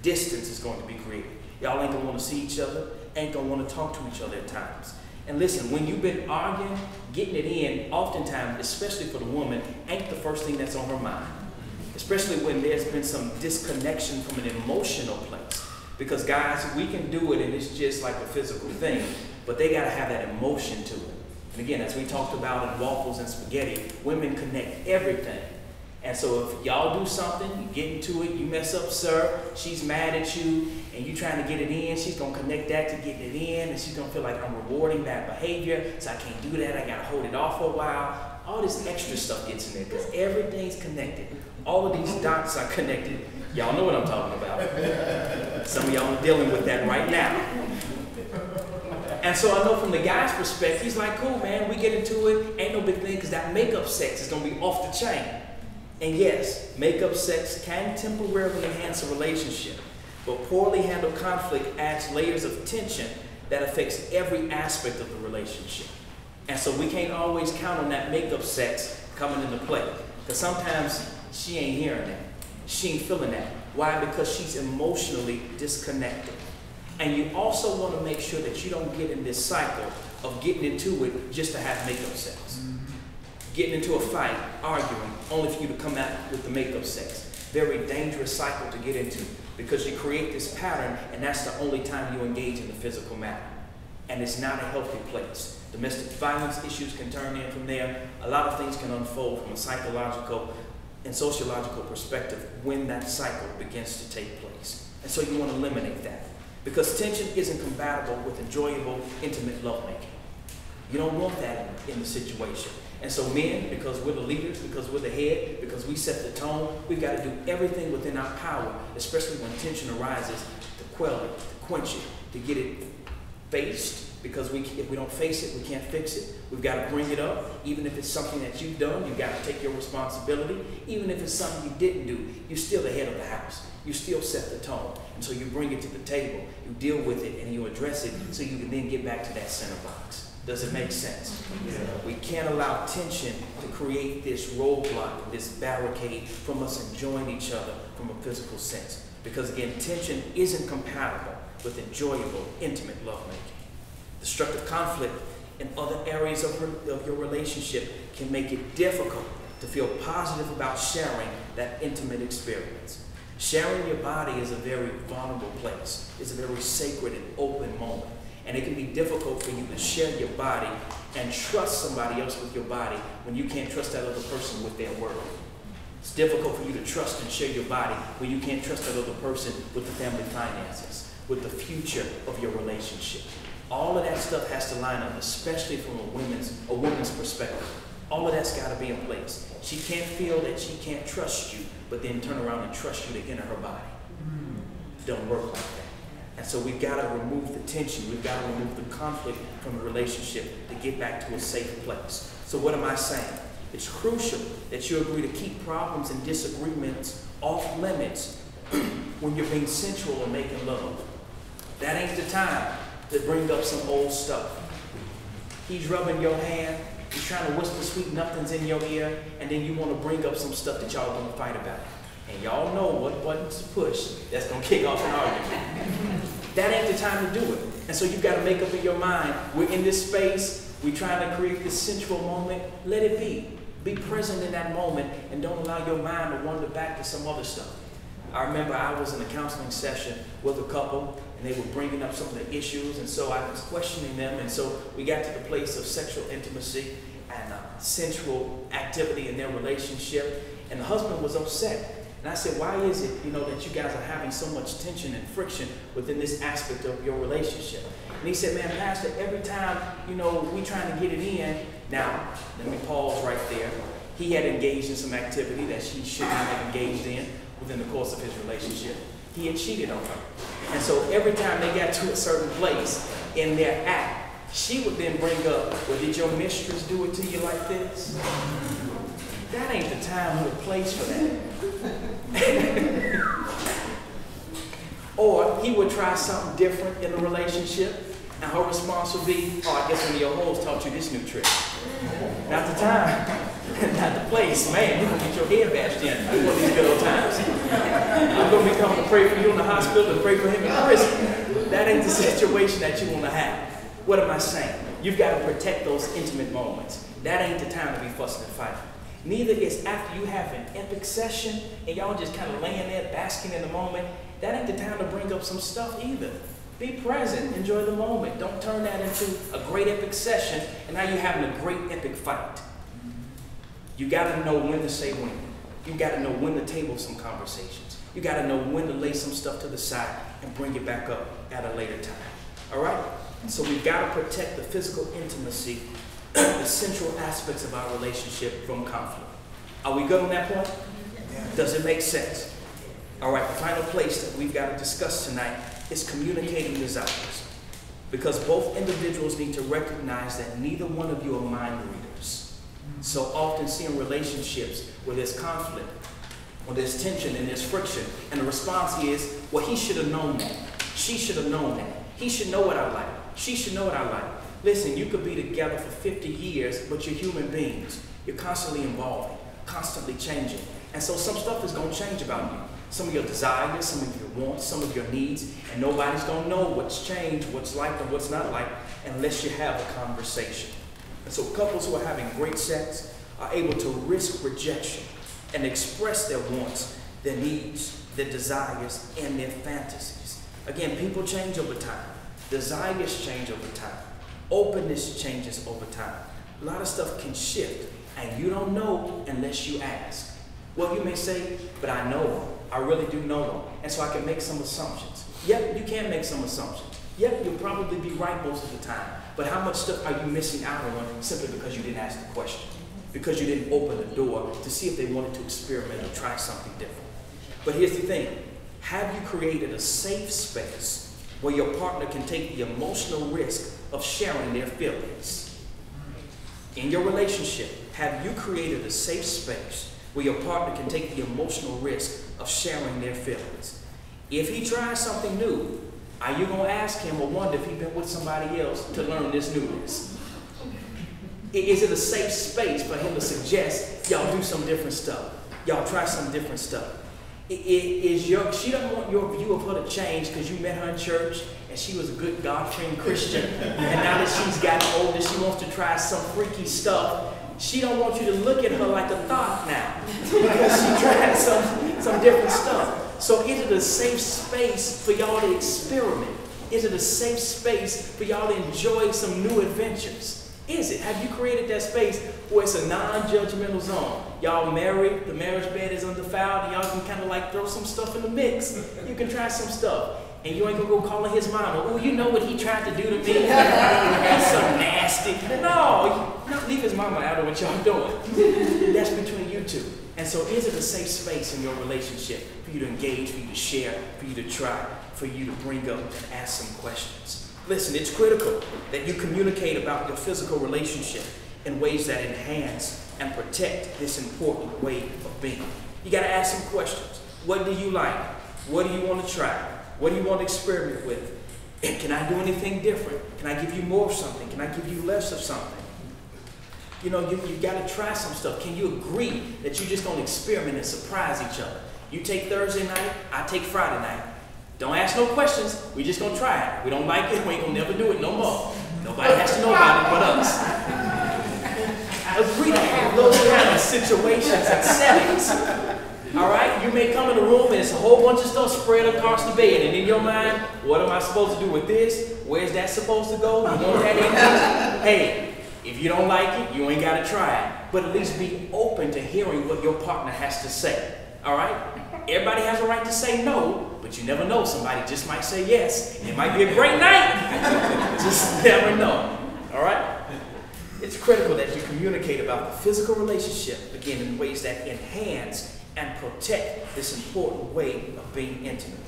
Distance is going to be created. Y'all ain't going to want to see each other, ain't going to want to talk to each other at times. And listen, when you've been arguing, getting it in, oftentimes, especially for the woman, ain't the first thing that's on her mind. Especially when there's been some disconnection from an emotional place. Because guys, we can do it and it's just like a physical thing, but they gotta have that emotion to it. And again, as we talked about in waffles and spaghetti, women connect everything. And so if y'all do something, you get into it, you mess up, sir, she's mad at you, and you trying to get it in, she's gonna connect that to getting it in, and she's gonna feel like I'm rewarding bad behavior, so I can't do that, I gotta hold it off for a while. All this extra stuff gets in there, because everything's connected. All of these dots are connected. Y'all know what I'm talking about. Some of y'all are dealing with that right now. And so I know from the guy's perspective, he's like, cool, man, we get into it, ain't no big thing, because that makeup sex is gonna be off the chain. And yes, makeup sex can temporarily enhance a relationship, but poorly handled conflict adds layers of tension that affects every aspect of the relationship. And so we can't always count on that makeup sex coming into play. Because sometimes she ain't hearing that. She ain't feeling that. Why? Because she's emotionally disconnected. And you also want to make sure that you don't get in this cycle of getting into it just to have makeup sex mm-hmm. getting into a fight, arguing, only for you to come out with the makeup sex. Very dangerous cycle to get into because you create this pattern and that's the only time you engage in the physical matter. And it's not a healthy place. Domestic violence issues can turn in from there. A lot of things can unfold from a psychological and sociological perspective when that cycle begins to take place. And so you want to eliminate that because tension isn't compatible with enjoyable, intimate lovemaking. You don't want that in the situation. And so men, because we're the leaders, because we're the head, because we set the tone, we've got to do everything within our power, especially when tension arises, to quell it, to quench it, to get it faced, because we, if we don't face it, we can't fix it. We've got to bring it up. Even if it's something that you've done, you've got to take your responsibility. Even if it's something you didn't do, you're still the head of the house. You still set the tone. And so you bring it to the table, you deal with it, and you address it so you can then get back to that center box. Does it make sense? We can't allow tension to create this roadblock, this barricade from us enjoying each other from a physical sense. Because again, tension isn't compatible with enjoyable, intimate lovemaking. Destructive conflict in other areas of, of your relationship can make it difficult to feel positive about sharing that intimate experience. Sharing your body is a very vulnerable place. It's a very sacred and open moment. And it can be difficult for you to share your body and trust somebody else with your body when you can't trust that other person with their word. It's difficult for you to trust and share your body when you can't trust that other person with the family finances, with the future of your relationship. All of that stuff has to line up, especially from a woman's, a woman's perspective. All of that's got to be in place. She can't feel that she can't trust you, but then turn around and trust you to enter her body. Don't work like that. And so we've got to remove the tension, we've got to remove the conflict from the relationship to get back to a safe place. So what am I saying? It's crucial that you agree to keep problems and disagreements off limits when you're being sensual or making love. That ain't the time to bring up some old stuff. He's rubbing your hand, he's trying to whisper sweet nothings in your ear, and then you want to bring up some stuff that y'all gonna fight about. And y'all know what buttons to push that's gonna kick off an argument. that ain't the time to do it. And so you've gotta make up in your mind, we're in this space, we're trying to create this sensual moment, let it be. Be present in that moment and don't allow your mind to wander back to some other stuff. I remember I was in a counseling session with a couple and they were bringing up some of the issues and so I was questioning them and so we got to the place of sexual intimacy and uh, sensual activity in their relationship and the husband was upset and I said, why is it, you know, that you guys are having so much tension and friction within this aspect of your relationship? And he said, man, Pastor, every time, you know, we trying to get it in, now, let me pause right there. He had engaged in some activity that she should not have engaged in within the course of his relationship. He had cheated on her. And so every time they got to a certain place in their act, she would then bring up, well, did your mistress do it to you like this? That ain't the time or the place for that. or he would try something different in the relationship, and her response would be, oh, I guess one of your hoes taught you this new trick. Not the time, not the place. Man, you're going to get your head bashed in one of these good old times. I'm going to be coming to pray for you in the hospital and pray for him in prison. That ain't the situation that you want to have. What am I saying? You've got to protect those intimate moments. That ain't the time to be fussing and fighting. Neither is after you have an epic session and y'all just kind of laying there basking in the moment. That ain't the time to bring up some stuff either. Be present, enjoy the moment. Don't turn that into a great epic session and now you're having a great epic fight. You got to know when to say when. You got to know when to table some conversations. You got to know when to lay some stuff to the side and bring it back up at a later time. All right? So we've got to protect the physical intimacy, the central aspects of our relationship from conflict. Are we good on that point? Does it make sense? All right, the final place that we've got to discuss tonight is communicating desires. Because both individuals need to recognize that neither one of you are mind readers. So often see in relationships where there's conflict, where there's tension and there's friction, and the response is, well, he should have known that. She should have known that. He should know what I like. She should know what I like. Listen, you could be together for 50 years, but you're human beings. You're constantly evolving, constantly changing. And so some stuff is going to change about you. Some of your desires, some of your wants, some of your needs, and nobody's going to know what's changed, what's like, and what's not like unless you have a conversation. So couples who are having great sex are able to risk rejection and express their wants, their needs, their desires, and their fantasies. Again, people change over time. Desires change over time. Openness changes over time. A lot of stuff can shift, and you don't know unless you ask. Well, you may say, but I know them. I really do know them. And so I can make some assumptions. Yep, you can make some assumptions. Yep, you'll probably be right most of the time. But how much stuff are you missing out on simply because you didn't ask the question? Because you didn't open the door to see if they wanted to experiment or try something different. But here's the thing have you created a safe space where your partner can take the emotional risk of sharing their feelings? In your relationship, have you created a safe space where your partner can take the emotional risk of sharing their feelings? If he tries something new, are you going to ask him or wonder if he's been with somebody else to learn this newness? Is it a safe space for him to suggest y'all do some different stuff? Y'all try some different stuff. Is your she doesn't want your view of her to change because you met her in church and she was a good God-trained Christian, and now that she's gotten older, she wants to try some freaky stuff. She don't want you to look at her like a thought now because she tried some some different stuff. So is it a safe space for y'all to experiment? Is it a safe space for y'all to enjoy some new adventures? Is it? Have you created that space where it's a non-judgmental zone? Y'all married, the marriage bed is undefiled, y'all can kind of like throw some stuff in the mix. You can try some stuff. And you ain't gonna go calling his mom, oh, you know what he tried to do to me? He's so nasty. No, no, leave his mama out of what y'all doing. That's between you two. And so is it a safe space in your relationship for you to engage, for you to share, for you to try, for you to bring up and ask some questions? Listen, it's critical that you communicate about your physical relationship in ways that enhance and protect this important way of being. You gotta ask some questions. What do you like? What do you want to try? What do you want to experiment with? Can I do anything different? Can I give you more of something? Can I give you less of something? You know, you, you got to try some stuff. Can you agree that you're just going to experiment and surprise each other? You take Thursday night, I take Friday night. Don't ask no questions. We just going to try it. We don't like it, we ain't going to never do it no more. Nobody has to know about it but us. I agree to have those kind of situations and settings. All right? You may come in the room and it's a whole bunch of stuff spread across the bed. And in your mind, what am I supposed to do with this? Where's that supposed to go? You want that in? Hey, if you don't like it, you ain't got to try it. But at least be open to hearing what your partner has to say. All right? Everybody has a right to say no, but you never know. Somebody just might say yes. It might be a great night. just never know. All right? It's critical that you communicate about the physical relationship, again, in ways that enhance and protect this important way of being intimate.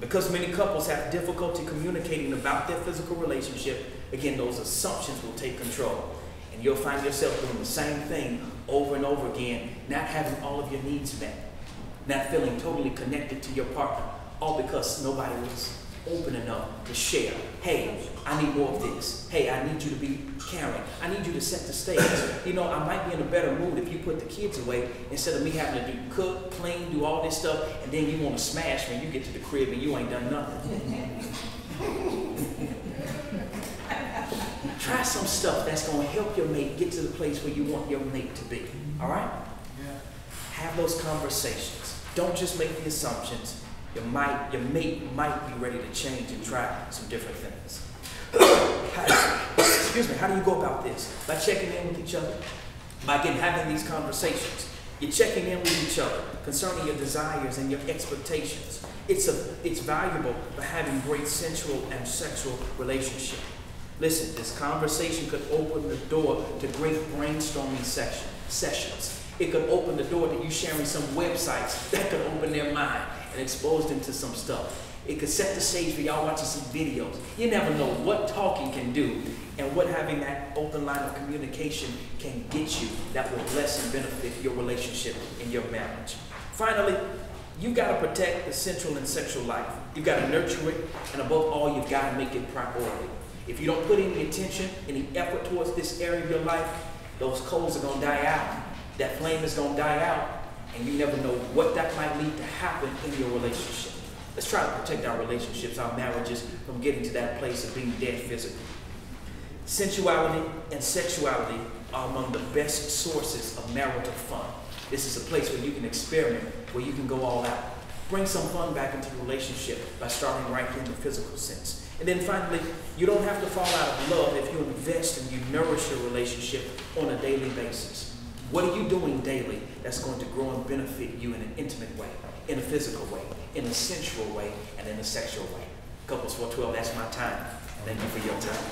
Because many couples have difficulty communicating about their physical relationship, again, those assumptions will take control. And you'll find yourself doing the same thing over and over again, not having all of your needs met, not feeling totally connected to your partner, all because nobody was open enough to share. Hey, I need more of this. Hey, I need you to be caring. I need you to set the stage. You know, I might be in a better mood if you put the kids away instead of me having to do cook, clean, do all this stuff, and then you want to smash when you get to the crib and you ain't done nothing. Try some stuff that's going to help your mate get to the place where you want your mate to be. All right? Yeah. Have those conversations. Don't just make the assumptions. Your, might, your mate might be ready to change and try some different things. How- excuse me, how do you go about this? By checking in with each other, by getting, having these conversations. You're checking in with each other concerning your desires and your expectations. It's, a, it's valuable for having great sensual and sexual relationship. Listen, this conversation could open the door to great brainstorming section, sessions. It could open the door to you sharing some websites that could open their mind and expose them to some stuff. It could set the stage for y'all watching some videos. You never know what talking can do and what having that open line of communication can get you that will bless and benefit your relationship and your marriage. Finally, you got to protect the sensual and sexual life. You got to nurture it, and above all, you've got to make it priority. If you don't put any attention, any effort towards this area of your life, those coals are going to die out. That flame is going to die out, and you never know what that might lead to happen in your relationship. Let's try to protect our relationships, our marriages, from getting to that place of being dead physically. Sensuality and sexuality are among the best sources of marital fun. This is a place where you can experiment, where you can go all out. Bring some fun back into the relationship by starting right here in the physical sense. And then finally, you don't have to fall out of love if you invest and you nourish your relationship on a daily basis. What are you doing daily that's going to grow and benefit you in an intimate way, in a physical way, in a sensual way, and in a sexual way? Couples 412, that's my time. Thank you for your time.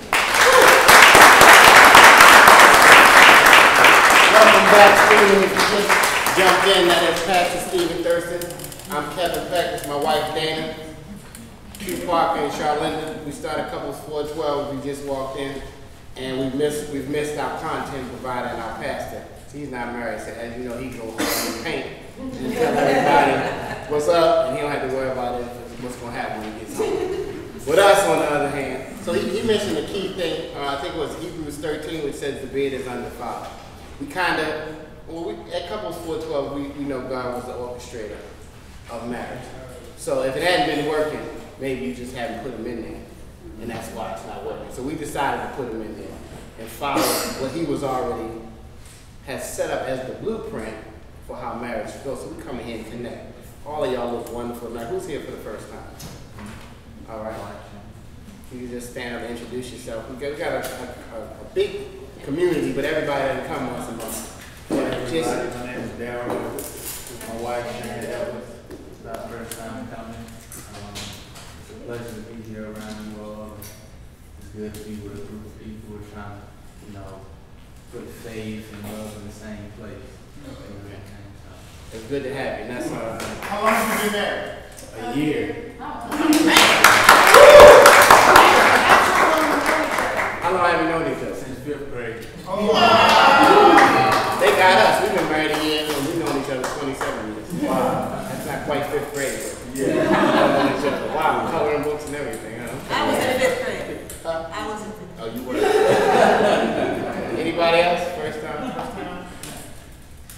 Welcome back, Stephen. If you just jumped in, that is Pastor Stephen Thurston. I'm Kevin Peck, is my wife Dana. Hugh Parker and Charlinda. We started Couples 412, we just walked in, and we missed, we've missed our content provider and our pastor. He's not married, so as you know, he goes home and paint and tell everybody what's up, and he don't have to worry about it, what's gonna happen when he gets home. With us, on the other hand, so he, he mentioned a key thing, uh, I think it was Hebrews 13, which says the bed is undefiled. We kind of, well, we, at Couples 412, we, we know God was the orchestrator of marriage. So if it hadn't been working, maybe you just haven't put them in there, and that's why it's not working. So we decided to put him in there and follow what he was already, has set up as the blueprint for how marriage goes. So we come in here and connect. All of y'all look wonderful. Now, who's here for the first time? All right. Can you just stand up and introduce yourself? We got, a, a, a, big community, but everybody doesn't come once a month. Everybody, my name is Daryl. My wife, Sharon Evans. It's our first time coming. Um, It's a pleasure good to be with a group of people who are trying to, you know, put faith and love in the same place. You know, and so. It's good to have you, and that's all. How long have you been married? A year. How long have you known each other? Since fifth grade. They got us. We've been married a year, and we've known each other 27 years. Wow. That's not quite fifth grade, but yeah. We've known each other. Wow, coloring books and everything, huh? I was in fifth grade. Huh? I was in fifth. Oh, you were. Anybody else? First time?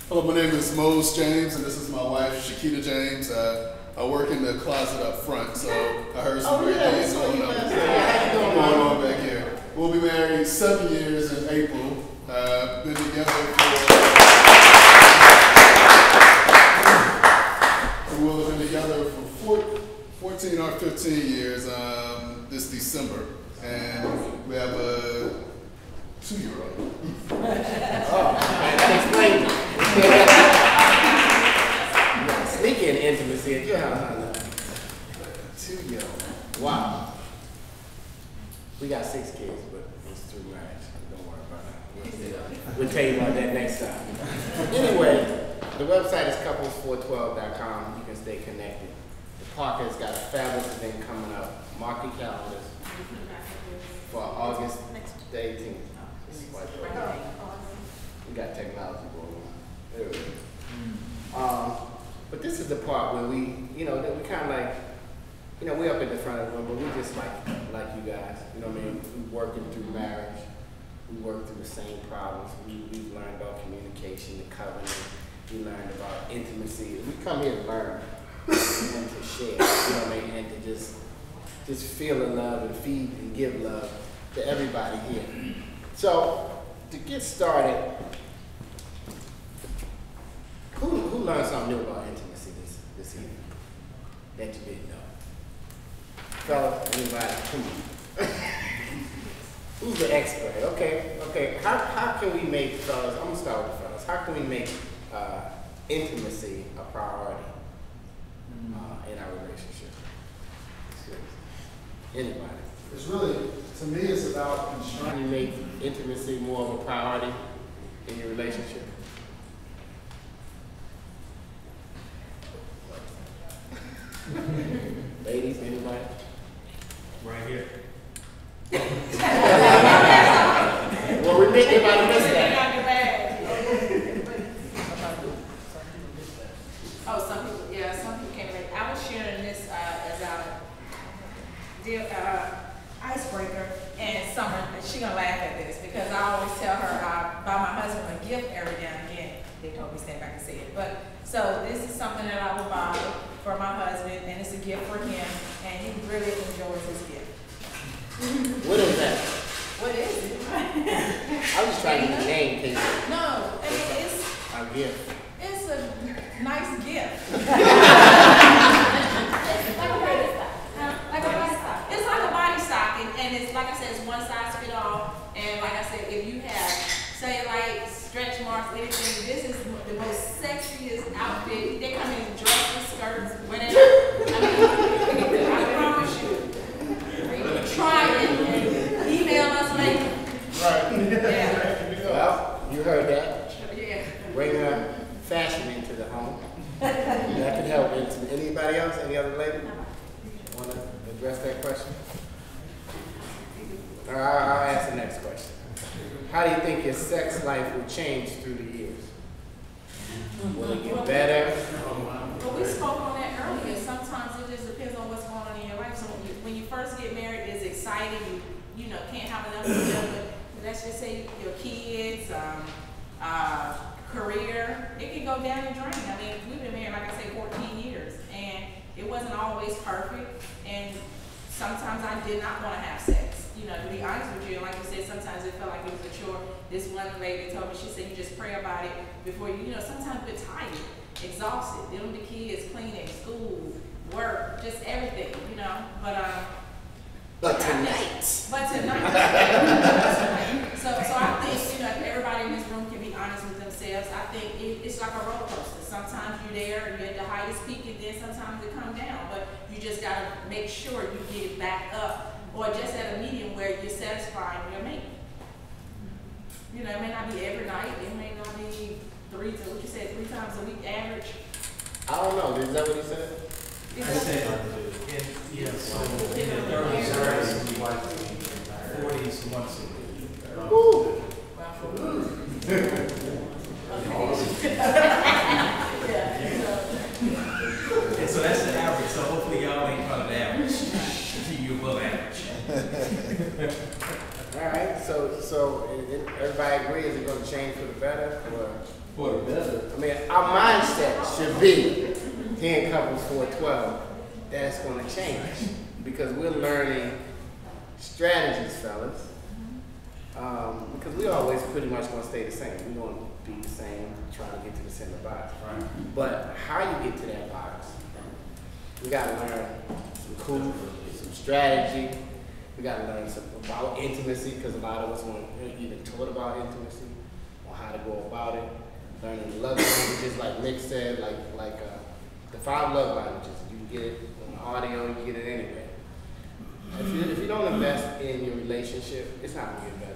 Hello, my name is Mose James, and this is my wife, Shakita James. Uh, I work in the closet up front, so I heard some great things going on, going on back here. We'll be married seven years in April. Uh, been together for. We will have been together for four, 14 15 years um, this December, and we have a two-year-old. Oh, that explains it. Sneaking intimacy at your house, huh? Two year old. Wow. We got six kids, but it's through marriage. Don't worry about that. We'll, we'll tell you about that next time. Anyway, the website is couples412.com. You can stay connected. The park has got a fabulous event coming up. Mark your calendars for August the 18th. This is like- we got technology going on. There we go. Um, but this is the part where we, you know, that we kind of like, you know, we up in the front of the room, but we just like, like you guys. You know what I mean? We working through marriage. We work through the same problems. We, we've learned about communication, the covenant. We learned about intimacy. We come here to learn and to share. You know what I mean? And to just, just feel the love and feed and give love to everybody here. So, to get started, who, who learned something new about intimacy this, this evening that you didn't know? Anybody? Come on. Who's the expert? Okay, okay. How, how can we make, fellas, I'm gonna start with fellas. How can we make uh, intimacy a priority uh, in our relationship? Anybody? It's really, to me, it's about How constructing. do you make intimacy more of a priority in your relationship? Ladies, anybody? Right here. Well, we may, everybody missed that. Oh, some people, yeah, some people can't relate. I was sharing this, uh, as our dear, uh, icebreaker and Summer, and she gonna laugh at this, because I always tell her I buy my husband a gift every now and again. They told me stand back and say it, but, so this is something that I will buy for my husband, and it's a gift for him, and he really enjoys his gift. What is that? What is it? I was trying to get the name, case No, I mean, it's, I give. it's a nice gift. Like a body style. Like a body stock. It's like a body stock, and, it's, like I said, it's one size fit all. And like I said, if you have cellulite, stretch marks, anything, this is the most sexiest outfit. They come in dresses, skirts, whatever. I mean, I promise you. Try it and email us later. Right. Yeah, Well, you heard that. yeah. Bring uh, fashion into the home. That could help. Into- Anybody else? Any other lady? Want to address that question? I'll I'll ask the next question. How do you think your sex life will change through the years? Will it get better? But we spoke on that earlier, sometimes it just depends on what's going on in your life, so when you, when you first get exciting, you, you know, can't have enough each other. But let's just say your kids, um, uh, career, it can go down the drain. I mean, we've been married, like I say, fourteen years, and it wasn't always perfect, and sometimes I did not wanna have sex. You know, to be honest with you, and like you said, sometimes it felt like it was a chore. This one lady told me, she said, you just pray about it before you, you know, sometimes we're tired, exhausted, dealing with the kids, cleaning, school, work, just everything, you know, but, um, But tonight. but tonight. So, so I think, you know, if everybody in this room can be honest with themselves, I think it, it's like a roller coaster. Sometimes you're there, you're at the highest peak, and then sometimes it comes down. But you just gotta make sure you get it back up or just at a medium where you're satisfying your mate. You know, it may not be every night, it may not be three, what you said, three times a week average. I don't know, is that what he said? I said, in, yeah, so in the thirties, thirties, like forties, once a week. Woo! Well, for Yeah, so, And so that's the average, so hopefully y'all ain't part of the average. You above average. All right, so, so, everybody agree, is it gonna change for the better, or? For the better. I mean, our mindset should be, in couples four twelve, that it's gonna change, because we're learning strategies, fellas. Um, because we always pretty much gonna stay the same, we're gonna be the same, trying to get to the center box. Right. But how you get to that box, we gotta learn some cool, some strategy. We gotta learn some about intimacy, because a lot of us weren't even taught about intimacy, or how to go about it. Learning love languages, like Nick said, like like uh, the five love languages. You can get it on the audio, you can get it anywhere. If you, if you don't invest in your relationship, it's not gonna get better.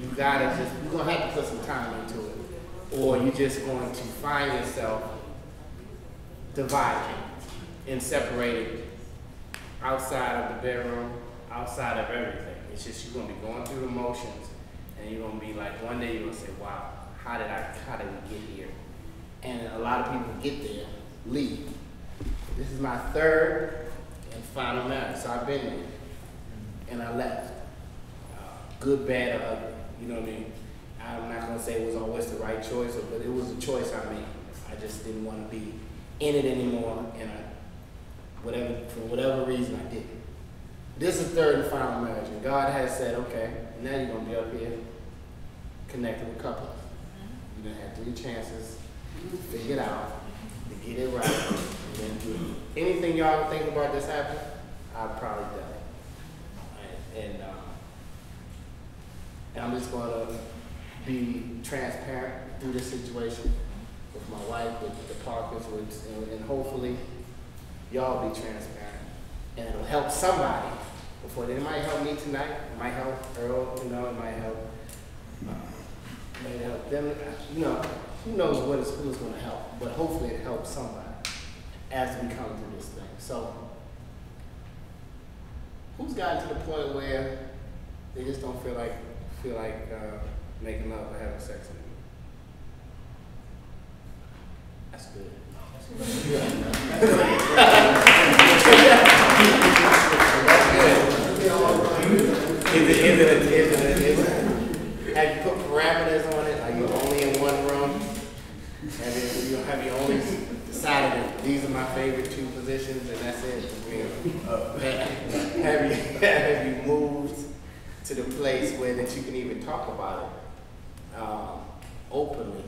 You gotta just, you're gonna have to put some time into it. Or you're just going to find yourself divided and separated outside of the bedroom, outside of everything. It's just you're gonna be going through the motions and you're gonna be like, one day you're gonna say, wow, how did I, how did we get here? And a lot of people get there, leave. This is my third and final marriage, so I've been there. And I left. Uh, Good, bad, or ugly, you know what I mean? I'm not gonna say it was always the right choice, but it was a choice I made. I just didn't wanna be in it anymore, and I, whatever, for whatever reason, I didn't. This is third and final marriage, and God has said, okay, now you're gonna be up here connected with couples. You're gonna have three chances to figure it out, to get it right. Anything y'all think about this happening, I've probably done it. And, um, and I'm just gonna be transparent through this situation with my wife, with the Parkers, with, and- and hopefully y'all be transparent. And it'll help somebody before, it might help me tonight, it might help Earl, you know, it might help, uh, it might help them, you know, who knows what is, who's gonna help, but hopefully it helps somebody as we come through this thing. So, who's gotten to the point where they just don't feel like, feel like, uh, making love or having sex anymore? That's good. That's good. Is it, is it, is it, is it, have you put parameters on it? Are you only in one room? Have you, you have you only decided that these are my favorite two positions and that's it? Have you, have you moved to the place where that you can even talk about it, um, openly,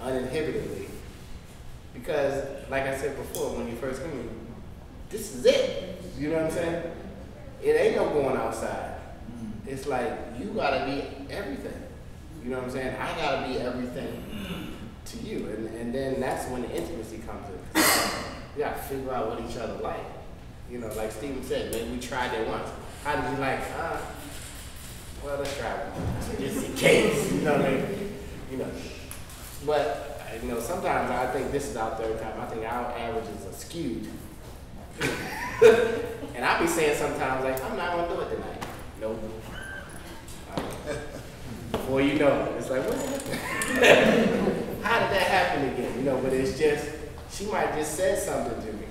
uninhibitedly? Because, like I said before, when you first came in, this is it. You know what I'm saying? It ain't no going outside. It's like you gotta be everything. You know what I'm saying? I gotta be everything to you, and, and then that's when the intimacy comes in. You gotta figure out what each other like. You know, like Steven said, maybe we tried it once. How did you like? it? Uh, well, let's try it once, just in case. You know what I mean? You know, but you know, sometimes I think this is our third time. I think our averages are skewed. and I'll be saying sometimes like, I'm not gonna do it tonight. Nope. Before you know it, it's like, what? How did that happen again? You know, but it's just, she might just said something to me.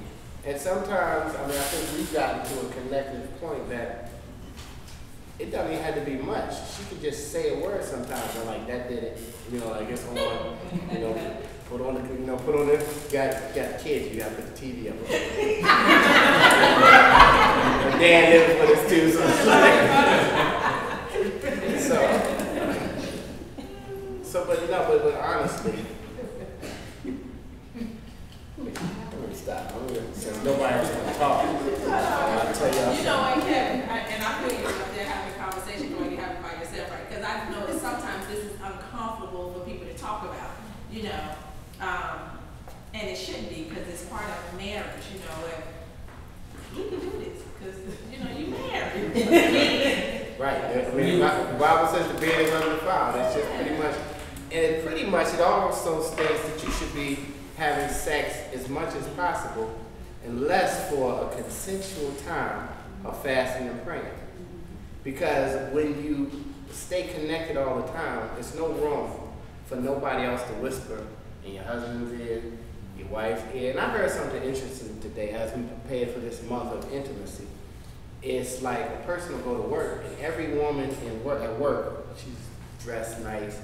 And sometimes, I mean, I think we've gotten to a connective point that it doesn't even have to be much. She could just say a word sometimes, and like that did it. You know, like it's on, you know, put on the, you know, put on the, got, got kids, you gotta put the TV up. Dan lives with us too, so it's like, so, so, but you know, but, but honestly, I'm gonna stop. I'm gonna, since nobody's gonna talk, I'll tell y'all You know what, Kevin, I- and I feel you up there having a conversation when you have it by yourself, right? Because I know that sometimes this is uncomfortable for people to talk about, you know? Um, and it shouldn't be, because it's part of marriage, you know, and we can do this. because, you know, you married. Right. I mean, the Bible says the bed is under the file. That's just pretty much, and it pretty much it also states that you should be having sex as much as possible, unless for a consensual time of fasting and praying. Because when you stay connected all the time, it's no room for nobody else to whisper in your husband's ear, your wife's ear. And I heard something interesting today as we prepared for this month of intimacy. It's like a person will go to work, and every woman in work at work, she's dressed nice,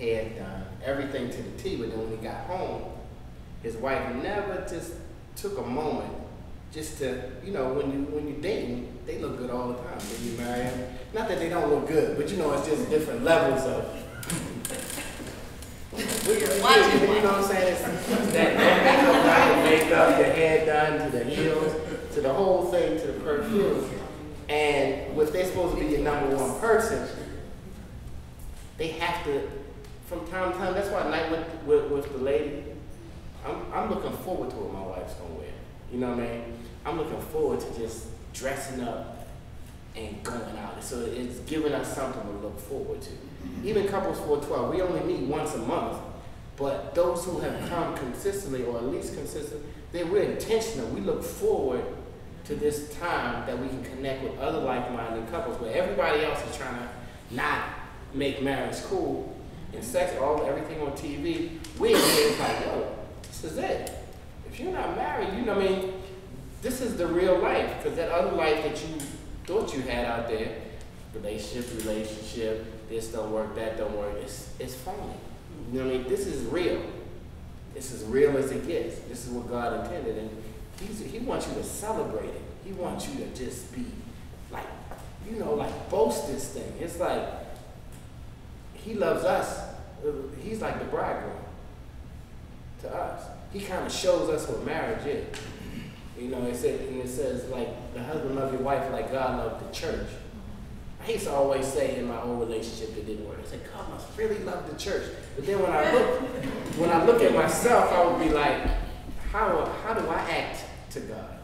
hair done, everything to the T. But then when he got home, his wife never just took a moment just to, you know, when you when you dating, they look good all the time. When you marry them, not that they don't look good, but you know, it's just different levels of. We're Watching you know what I'm saying? It's that makeup, the makeup, the hair done, to the heels, to the whole thing, to the perfume. And if they're supposed to be your number one person, they have to, from time to time, that's why night with, with, with the lady, I'm, I'm looking forward to what my wife's gonna wear. You know what I mean? I'm looking forward to just dressing up and going out. So it's giving us something to look forward to. Even couples 412, we only meet once a month, but those who have come consistently or at least consistent, they we're intentional. We look forward to this time that we can connect with other like-minded couples where everybody else is trying to not make marriage cool and sex, all everything on TV. Here, it's like, yo, this is it. If you're not married, you know I mean? This is the real life, because that other life that you thought you had out there, relationship, relationship, this don't work, that don't work, it's, it's phony. You know what I mean? This is real. This is real as it gets. This is what God intended, and he's, He wants you to celebrate it. He wants you to just be like, you know, like boast this thing. It's like He loves us. Uh, he's like the bridegroom to us. He kind of shows us what marriage is. You know, it said, and it says like the husband love your wife like God loved the church. I used to always say in my old relationship that didn't work. I said, God must really love the church. But then when I look, when I look at myself, I would be like, how how do I act to God?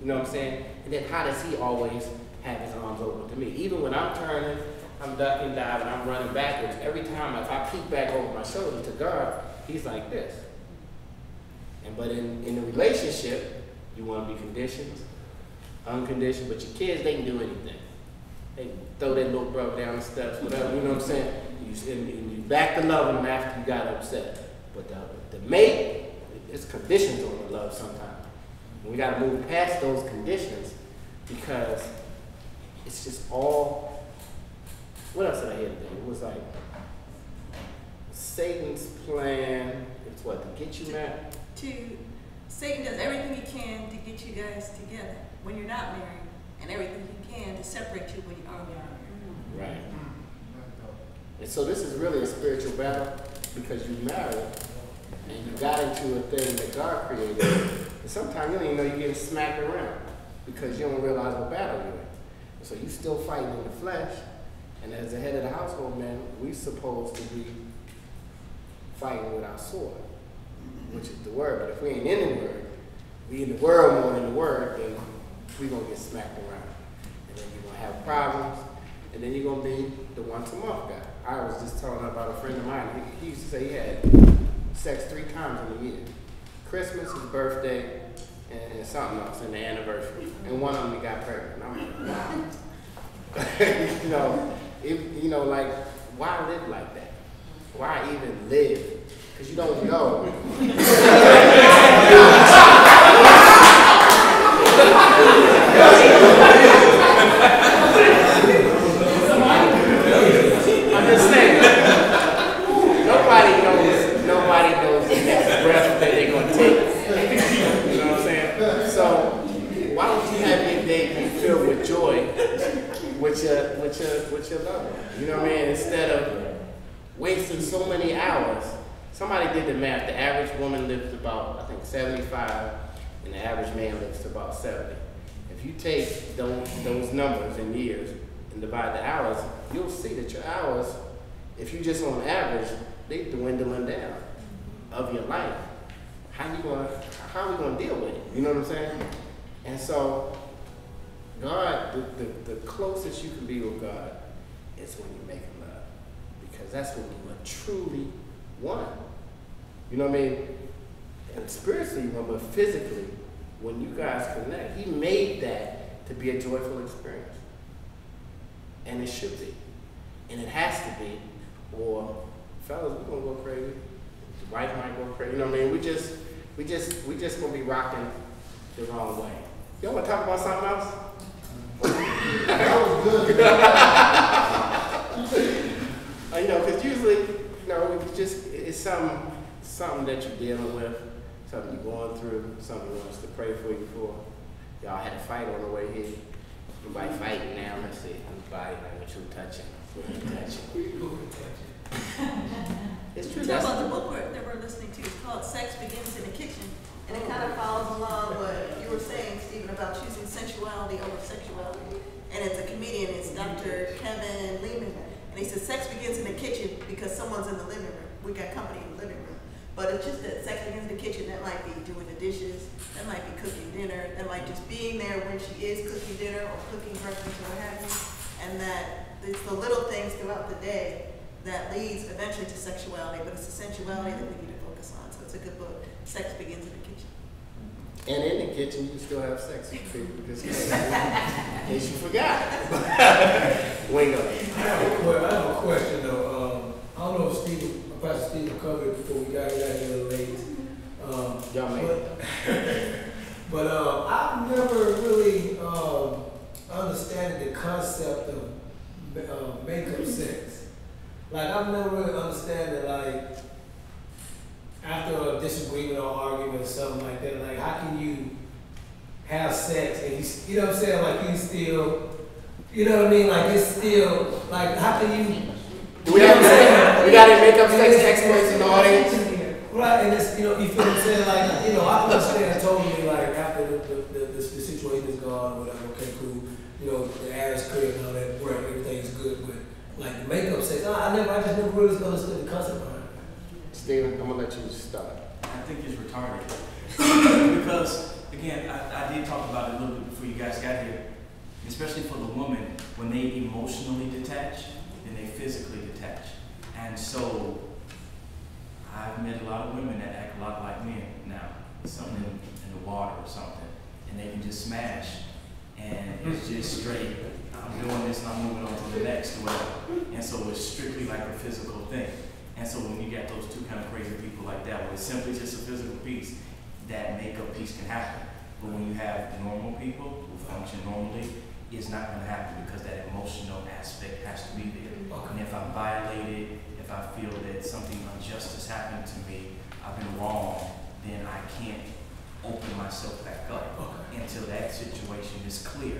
You know what I'm saying? And then how does He always have His arms open to me? Even when I'm turning, I'm ducking, diving, I'm running backwards. Every time if I peek back over my shoulder to God, He's like this. And but in, in a relationship, you want to be conditioned, unconditioned, but your kids, they can do anything. They can throw their little brother down the steps, whatever, you know what I'm saying? You, and you back to love them after you got upset. But the, the mate, it's conditions on the love sometimes. And we got to move past those conditions because it's just all. What else did I hear today? It was like Satan's plan. It's what to get you mad. to Satan does everything he can to get you guys together when you're not married, and everything he can to separate you when you are married. Right. And so this is really a spiritual battle because you married and you got into a thing that God created. And sometimes you don't even know you're getting smacked around because you don't realize what battle you're in. So you're still fighting in the flesh. And as the head of the household, man, we supposed to be fighting with our sword, which is the word. But if we ain't in the word, we in the world more than the word, then we gonna get smacked around. And then you're gonna have problems, and then you're gonna be the once a month guy. I was just telling about a friend of mine. He, he used to say he had sex three times in a year: Christmas, his birthday, and, and something else, and the anniversary. And one of them he got pregnant. I'm like, wow. you know, it, you know, like why live like that? Why even live? Because you don't know. I'm just saying. Nobody knows. Nobody knows the next breath that they're gonna take. You know what I'm saying? So why don't you have your day be filled with joy with your with your your lover? You know what I mean? Instead of wasting so many hours. Somebody did the math. The average woman lives about I think 75, and the average man lives to about 70. If you take those those numbers in years and divide the hours, you'll see that your hours, if you just on average, they dwindling down of your life. How you gonna How are we going to deal with it? You know what I'm saying? And so God, the, the, the closest you can be with God is when you make love. Because that's when you are truly one. You know what I mean? And spiritually, one, but physically, when you guys connect, He made that to be a joyful experience. And it should be. And it has to be. Or, fellas, we're gonna go crazy. The wife might go crazy. You know what I mean? We just, we just, we just gonna be rocking the wrong way. Y'all wanna talk about something else? That was good. Uh, you know, because usually, you know, it's just it's something something that you're dealing with, something you're going through, something you want us to pray for you for. Y'all had a fight on the way here. Nobody fighting now. Let's see. Who's body language? Who touching? Who touching? It's true. Talk That's, about the book we're- that we're listening to, it's called Sex Begins in the Kitchen. And it kind of follows along what you were saying, Stephen, about choosing sensuality over sexuality. And it's a comedian, it's Dr. Kevin Leman. And he says sex begins in the kitchen because someone's in the living room. We got company in the living room. But it's just that sex begins in the kitchen. That might be doing the dishes, that might be cooking dinner, that might just being there when she is cooking dinner or cooking breakfast or what have you. And that it's the little things throughout the day that leads eventually to sexuality, but it's the sensuality that we need to focus on. So it's a good book. Sex begins in the. And in the kitchen, you still have sex with people. Just in case you forgot. Wingo. I have a I have a question though, um, I don't know if Steve, Pastor Steve covered it before we got here a little late. Um, Y'all made it. But, um, I've never really, um, understood the concept of, uh, makeup sex. Like, I've never really understood that, like, after a disagreement or argument or something like that, like, how can you have sex and you, you know what I'm saying, like, you still, you know what I mean, like, it's still, like, how can you? Do we have we gotta make up sex experts in the audience? Right, and it's, you know, you feel what I'm saying, like, you know, I understand totally, like, after the, the, the, the, the situation is gone, whatever, okay, cool, you know, the air is clear and all that, work, everything's good, but, like, the makeup sex, I, I never, I just never really understood the concept. Steven, I'm gonna let you start. I think it's retarded. because, again, I, I did talk about it a little bit before you guys got here. Especially for the woman, when they emotionally detach, then they physically detach. And so, I've met a lot of women that act a lot like men now. Something in, in the water or something. And they can just smash. And it's just straight. I'm doing this and I'm moving on to the next whatever. And so it's strictly like a physical thing. And so when you get those two kind of crazy people like that, where it's simply just a physical piece, that makeup piece can happen. But when you have normal people who function normally, it's not gonna happen because that emotional aspect has to be there. Mm-hmm. And if I'm violated, if I feel that something unjust has happened to me, I've been wrong, then I can't open myself back up until that situation is clear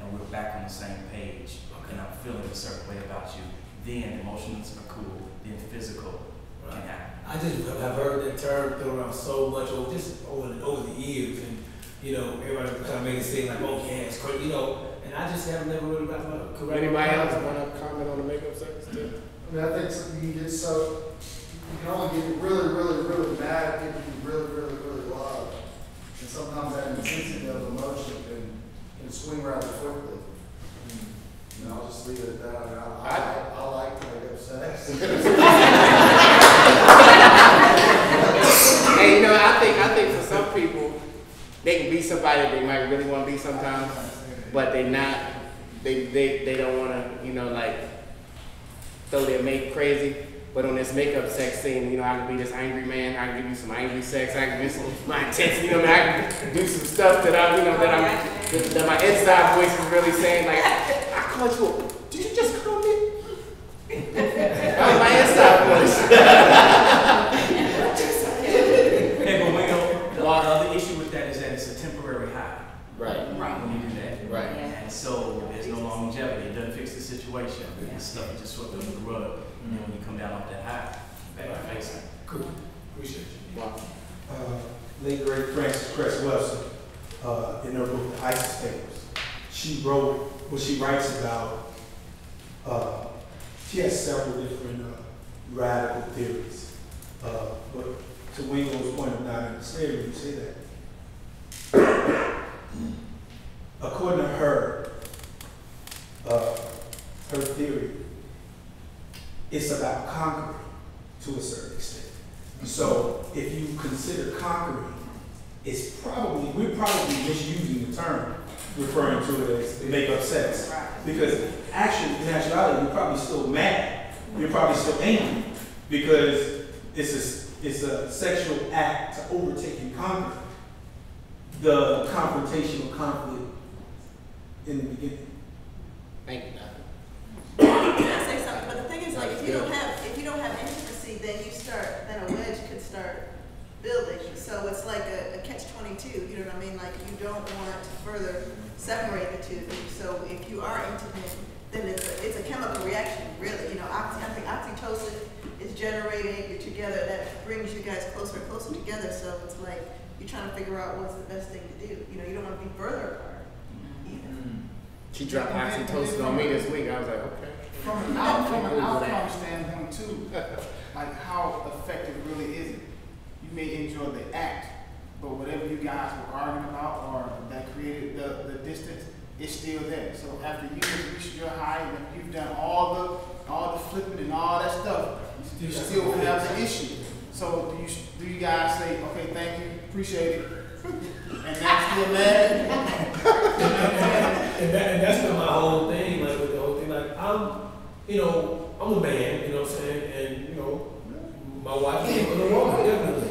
and we're back on the same page and I'm feeling a certain way about you. Then emotions are cool, then physical can happen. I just have heard that term thrown around so much over just over the, over the years, and you know, everybody kind of make it seem like, oh yeah, it's crazy, you know. And I just have never really got about correct. Anybody else wanna comment on the makeup sex too? I mean, I think some- you can get so, you can only get really, really, really mad, at people you really, really, really love. And sometimes that intensity of emotion can, can swing rather quickly. And, I'll just leave it at that. I mean, I, I, I like to make up sex. Hey, you know, I think I think for some people, they can be somebody they might really want to be sometimes, but they're not. They they they don't want to, you know, like throw their mate crazy. But on this makeup sex scene, you know, I can be this angry man. I can give you some angry sex. I can give you some my intensity. You know, I can do some stuff that I, you know, that I'm oh, that, that my inside voice is really saying. Like, I called Did you just call me? that was my inside voice. Hey, but we know, the other issue with that is that it's a temporary high. Right. Right. When you do that. Right. And so there's no longevity, it doesn't fix the situation, and stuff is just swept under the rug. And then when you come down off that high, back to face it. Cool, appreciate you. Wow. uh, late great Frances Cress Webster, uh, in her book, The ISIS Papers. She wrote, well, she writes about, uh, she has several different uh, radical theories. Uh, but to Wingo's point of not understanding, you say that. According to her, uh, her theory, it's about conquering to a certain extent. So if you consider conquering, it's probably, we're probably misusing the term referring to it as makeup sex. Because actually, in actuality, you're probably still mad. You're probably still angry because it's a, it's a sexual act to overtake and conquer the confrontational conflict in the beginning. Thank you, Doctor. Can I say something? But the thing is, like, if you don't have, if you don't have intimacy, then you start, then a wedge could start building. So it's like a, a catch twenty-two, you know what I mean? Like, you don't want to further separate the two. So if you are intimate, then it's a, it's a chemical reaction, really. You know, oxy, I think oxytocin is generated, you're together, that brings you guys closer and closer together. So it's like, you're trying to figure out what's the best thing to do. You know, you don't want to be further apart. either. Mm-hmm. She dropped oxytocin on me this week. I was like, okay. From an out, from an outcome standpoint too, like how effective really is it? You may enjoy the act, but whatever you guys were arguing about or that created the, the distance, it's still there. So after you have reached your height and you've done all the, all the flipping and all that stuff, you still have the issue. So do you, do you guys say, okay, thank you, appreciate it, and that's still mad? And that, and that's been my whole thing, like with the whole thing, like I'm, you know, I'm a man, you know what I'm saying, and you know, my wife is a woman, definitely.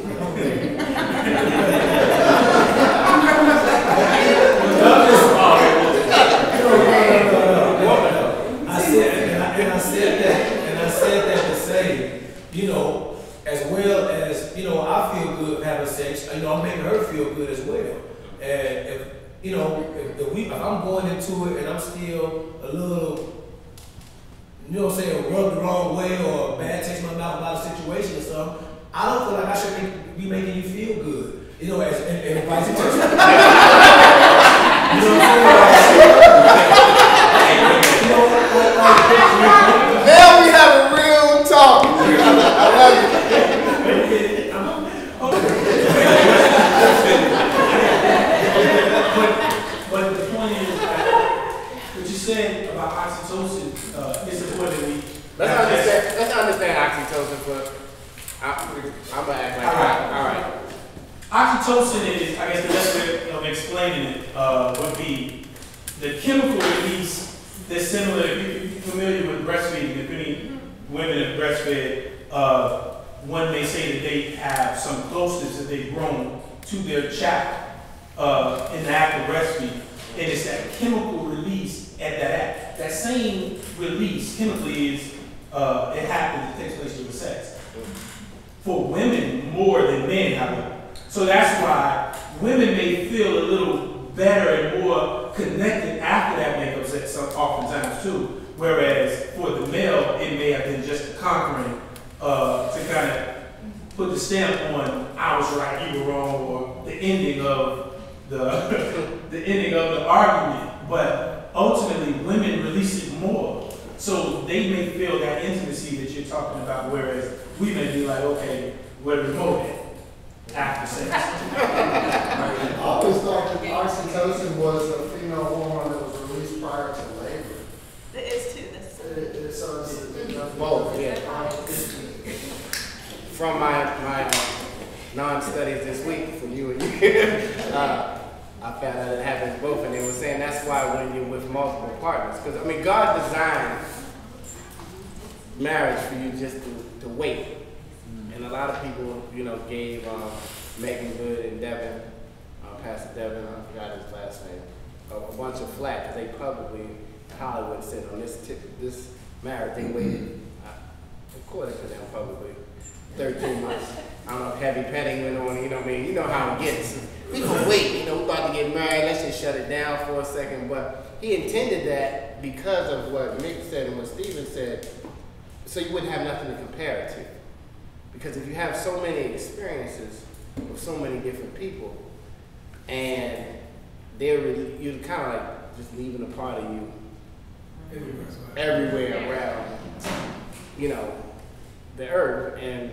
you know as well as, you know, I feel good having sex, you know, I'm making her feel good as well. And if, you know, if the we, if I'm going into it and I'm still a little, you know what I'm saying, rubbed the wrong way or bad taste in my mouth about a situation or something, I don't feel like I should be making you feel good. You know, as, and, and vice versa. you know what I'm saying? You know, like, like, Now we have a real talk. I love you. But, but the point is, that what you said about oxytocin, uh, is important Let's understand, let's understand oxytocin for, I, I'm gonna act like, all right. Oxytocin is, I guess the best way of explaining it, uh, would be the chemical release that's similar, if you're familiar with breastfeeding, if any women have breastfed, uh, one may say that they have some closeness that they've grown to their child, uh, in the act of breastfeeding. And it's that chemical release at that act. That same release chemically is, uh, it happens, it takes place during sex. For women more than men. So that's why women may feel a little better and more connected after that makeup sex oftentimes too. Whereas for the male, it may have been just conquering, uh, to kind of put the stamp on, I was right, you were wrong, or the ending of the, the ending of the argument. But ultimately, women release it more. So they may feel that intimacy that you're talking about, whereas we may be like, okay, where the remote at? After sex. I always thought that oxytocin was a female hormone that was released prior to labor. It is too, that's. It, it, so it's, it's Both, yeah. From my, my non-studies this week for you and you, uh, I found out it happens both, and they were saying that's why when you're with multiple partners, because I mean, God designed marriage for you just to, to wait. And a lot of people, you know, gave um, Meagan Good and DeVon, uh, Pastor DeVon, I forgot his last name, a, a bunch of flack because they publicly, Hollywood said on this tip, this marriage, they waited, uh, according to them publicly, 13 months. I don't know if heavy petting went on, you know what I mean? You know how it gets. People wait, you know, we're about to get married, let's just shut it down for a second. But he intended that because of what Mick said and what Steven said, so you wouldn't have nothing to compare it to. Because if you have so many experiences with so many different people, and they're really, you're kind of like just leaving a part of you everywhere around, you know, the earth, and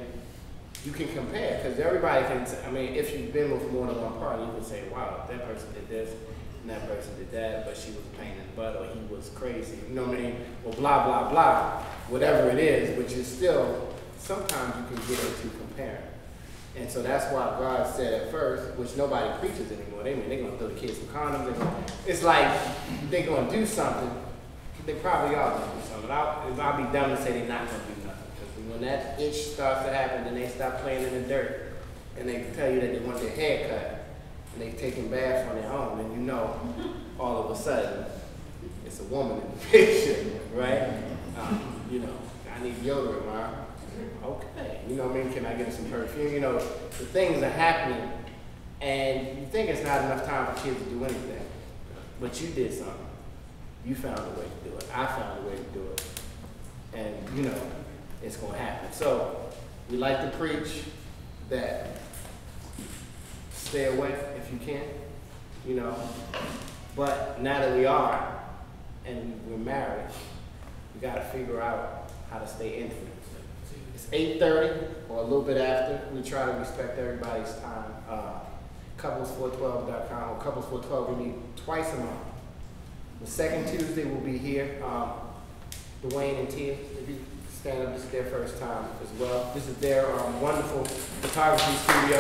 you can compare because everybody can. say- I mean, if you've been with more than one party, you can say, "Wow, that person did this, and that person did that, but she was a pain in the butt, or he was crazy." You know what I mean? Or blah blah blah, whatever it is. But you still, sometimes you can get into comparing. And so that's why God said at first, which nobody preaches anymore. They mean they're gonna throw the kids some condoms. They're gonna, it's like they're gonna do something. They probably are gonna do something. I'll, I'll be dumb to say they're not gonna do nothing. When that itch starts to happen, then they stop playing in the dirt, and they tell you that they want their hair cut, and they taking baths on their own, and you know, all of a sudden, it's a woman in the picture, right? Um, you know, I need deodorant, Mara. Okay, you know what I mean? Can I get some perfume? You know, the things are happening, and you think it's not enough time for kids to do anything, but you did something. You found a way to do it. I found a way to do it, and you know, it's gonna happen. So we like to preach that stay away if you can, you know. But now that we are and we're married, we gotta figure out how to stay intimate. It's eight thirty or a little bit after. We try to respect everybody's time. Uh, couplesfour12.com or couplesfour12 we meet twice a month. The second Tuesday we'll be here. Um, Dwayne and Tia, stand up, this is their first time as well. This is their um, wonderful photography studio.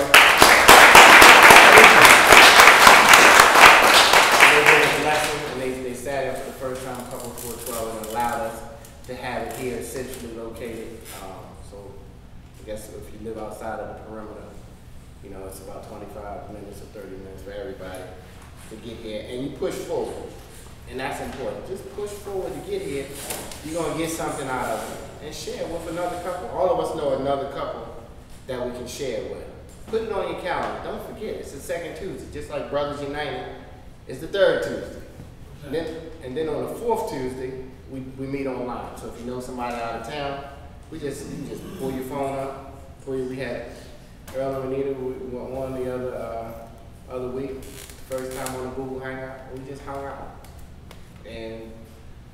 They a they, they sat in for the first time, couple four twelve, and allowed us to have it here centrally located. Um, so I guess if you live outside of the perimeter, you know, it's about twenty-five minutes or thirty minutes for everybody to get here, and you push forward. And that's important. Just push forward to get here. You're gonna get something out of it. And share with another couple. All of us know another couple that we can share with. Put it on your calendar. Don't forget, it's the second Tuesday, just like Brothers United It's the third Tuesday. And then, and then on the fourth Tuesday, we, we meet online. So if you know somebody out of town, we just you just pull your phone up. Pull your, we had Earl and Anita we were on the other uh, other week, first time on the Google Hangout. We just hung out and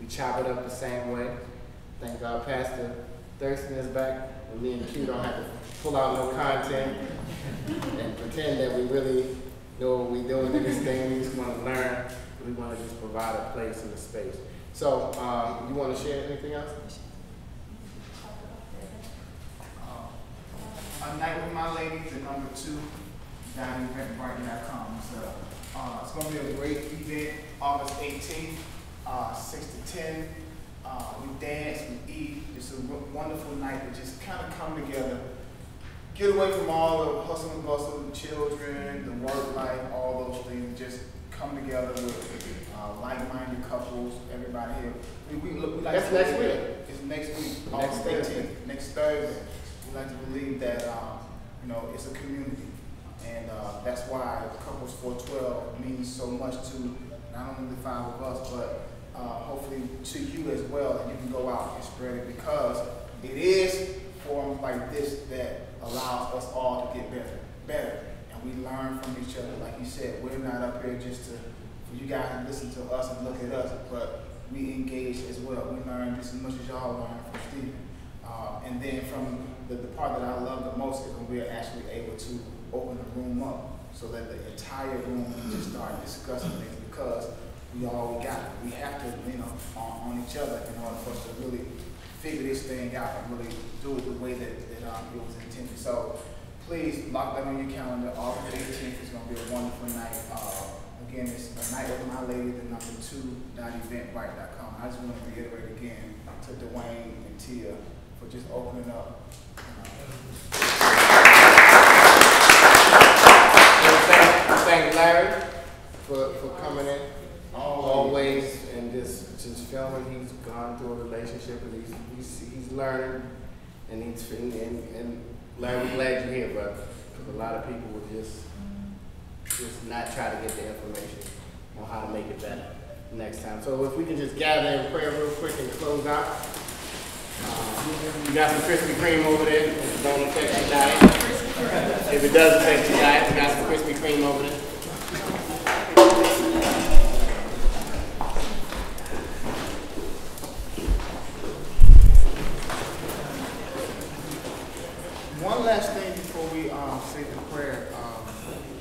we chop it up the same way. Thank God Pastor Thurston is back, and me and Q don't have to pull out no content and pretend that we really know what we're doing in this thing. We just want to learn. We want to just provide a place and a space. So, um, you want to share anything else? Uh, A Night with My Ladies at number two, down eventbrite.com. So, uh, it's gonna be a great event, August eighteenth, uh, six to ten. Uh, we dance, we eat, it's a wonderful night to just kind of come together, get away from all the hustle and bustle, the children, the work life, all those things, just come together with, uh, like-minded couples, everybody here. We, we look, we like That's next week. It's next week, Next August Thursday. eighteenth, next Thursday. We like to believe that, um, you know, it's a community. And, uh, that's why Couples four twelve means so much to not only the five of us, but, uh, hopefully to you as well, and you can go out and spread it, because it is forums like this that allows us all to get better, better. And we learn from each other, like you said, we're not up here just to, for you guys to listen to us and look at us, but we engage as well. We learn just as much as y'all learn from Stephen. Uh, and then from the, the part that I love the most is when we're actually able to open the room up so that the entire room can just start discussing things because we all got. We have to, you know, on, on each other in order for us to really figure this thing out and really do it the way that, that um, it was intended. So please lock that on your calendar. August 18th is going to be a wonderful night. Uh, again, it's a night with my lady, the number two dot eventbrite.com. I just want to reiterate again to Dwayne and Tia for just opening up. thank, thank Larry for, for coming in, just filming. He's gone through a relationship, and he's, he's, he's learning, and he's, and, and Larry, we're glad you're here, brother. Because a lot of people would just, just not try to get the information on how to make it better next time. So if we can just gather in prayer real quick and close out. Um, You got some Krispy Kreme over there, if it don't affect your diet. If it does affect your diet, we got some Krispy Kreme over there. One last thing before we um, say the prayer, um,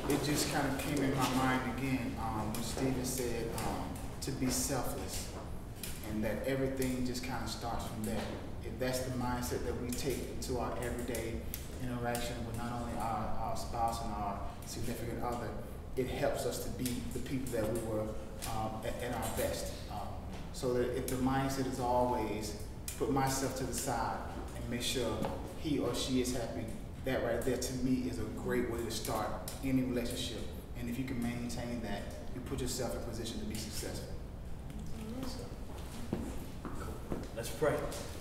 it just kind of came in my mind again um, when Stephen said um, to be selfless and that everything just kind of starts from there. If that's the mindset that we take into our everyday interaction with not only our, our spouse and our significant other, it helps us to be the people that we were um, at, at our best. Um, so that if the mindset is always put myself to the side and make sure he or she is happy, that right there to me is a great way to start any relationship. And if you can maintain that, you put yourself in position to be successful. Let's pray.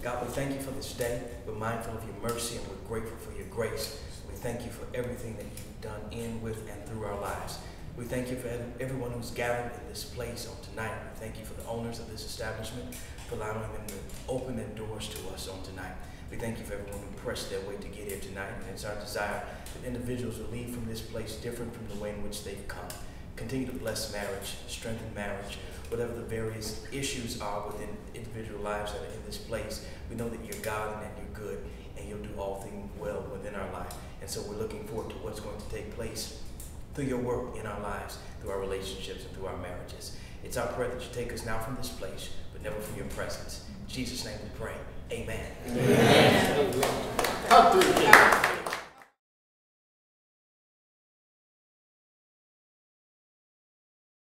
God, we thank you for this day. We're mindful of your mercy and we're grateful for your grace. We thank you for everything that you've done in, with, and through our lives. We thank you for everyone who's gathered in this place on tonight. We thank you for the owners of this establishment for allowing them to open their doors to us on tonight. We thank you for everyone who pressed their way to get here tonight. And it's our desire that individuals will leave from this place different from the way in which they've come. Continue to bless marriage, strengthen marriage, whatever the various issues are within individual lives that are in this place. We know that you're God and that you're good, and you'll do all things well within our life. And so we're looking forward to what's going to take place through your work in our lives, through our relationships, and through our marriages. It's our prayer that you take us now from this place, but never from your presence. In Jesus' name we pray. Amen. Amen. Amen.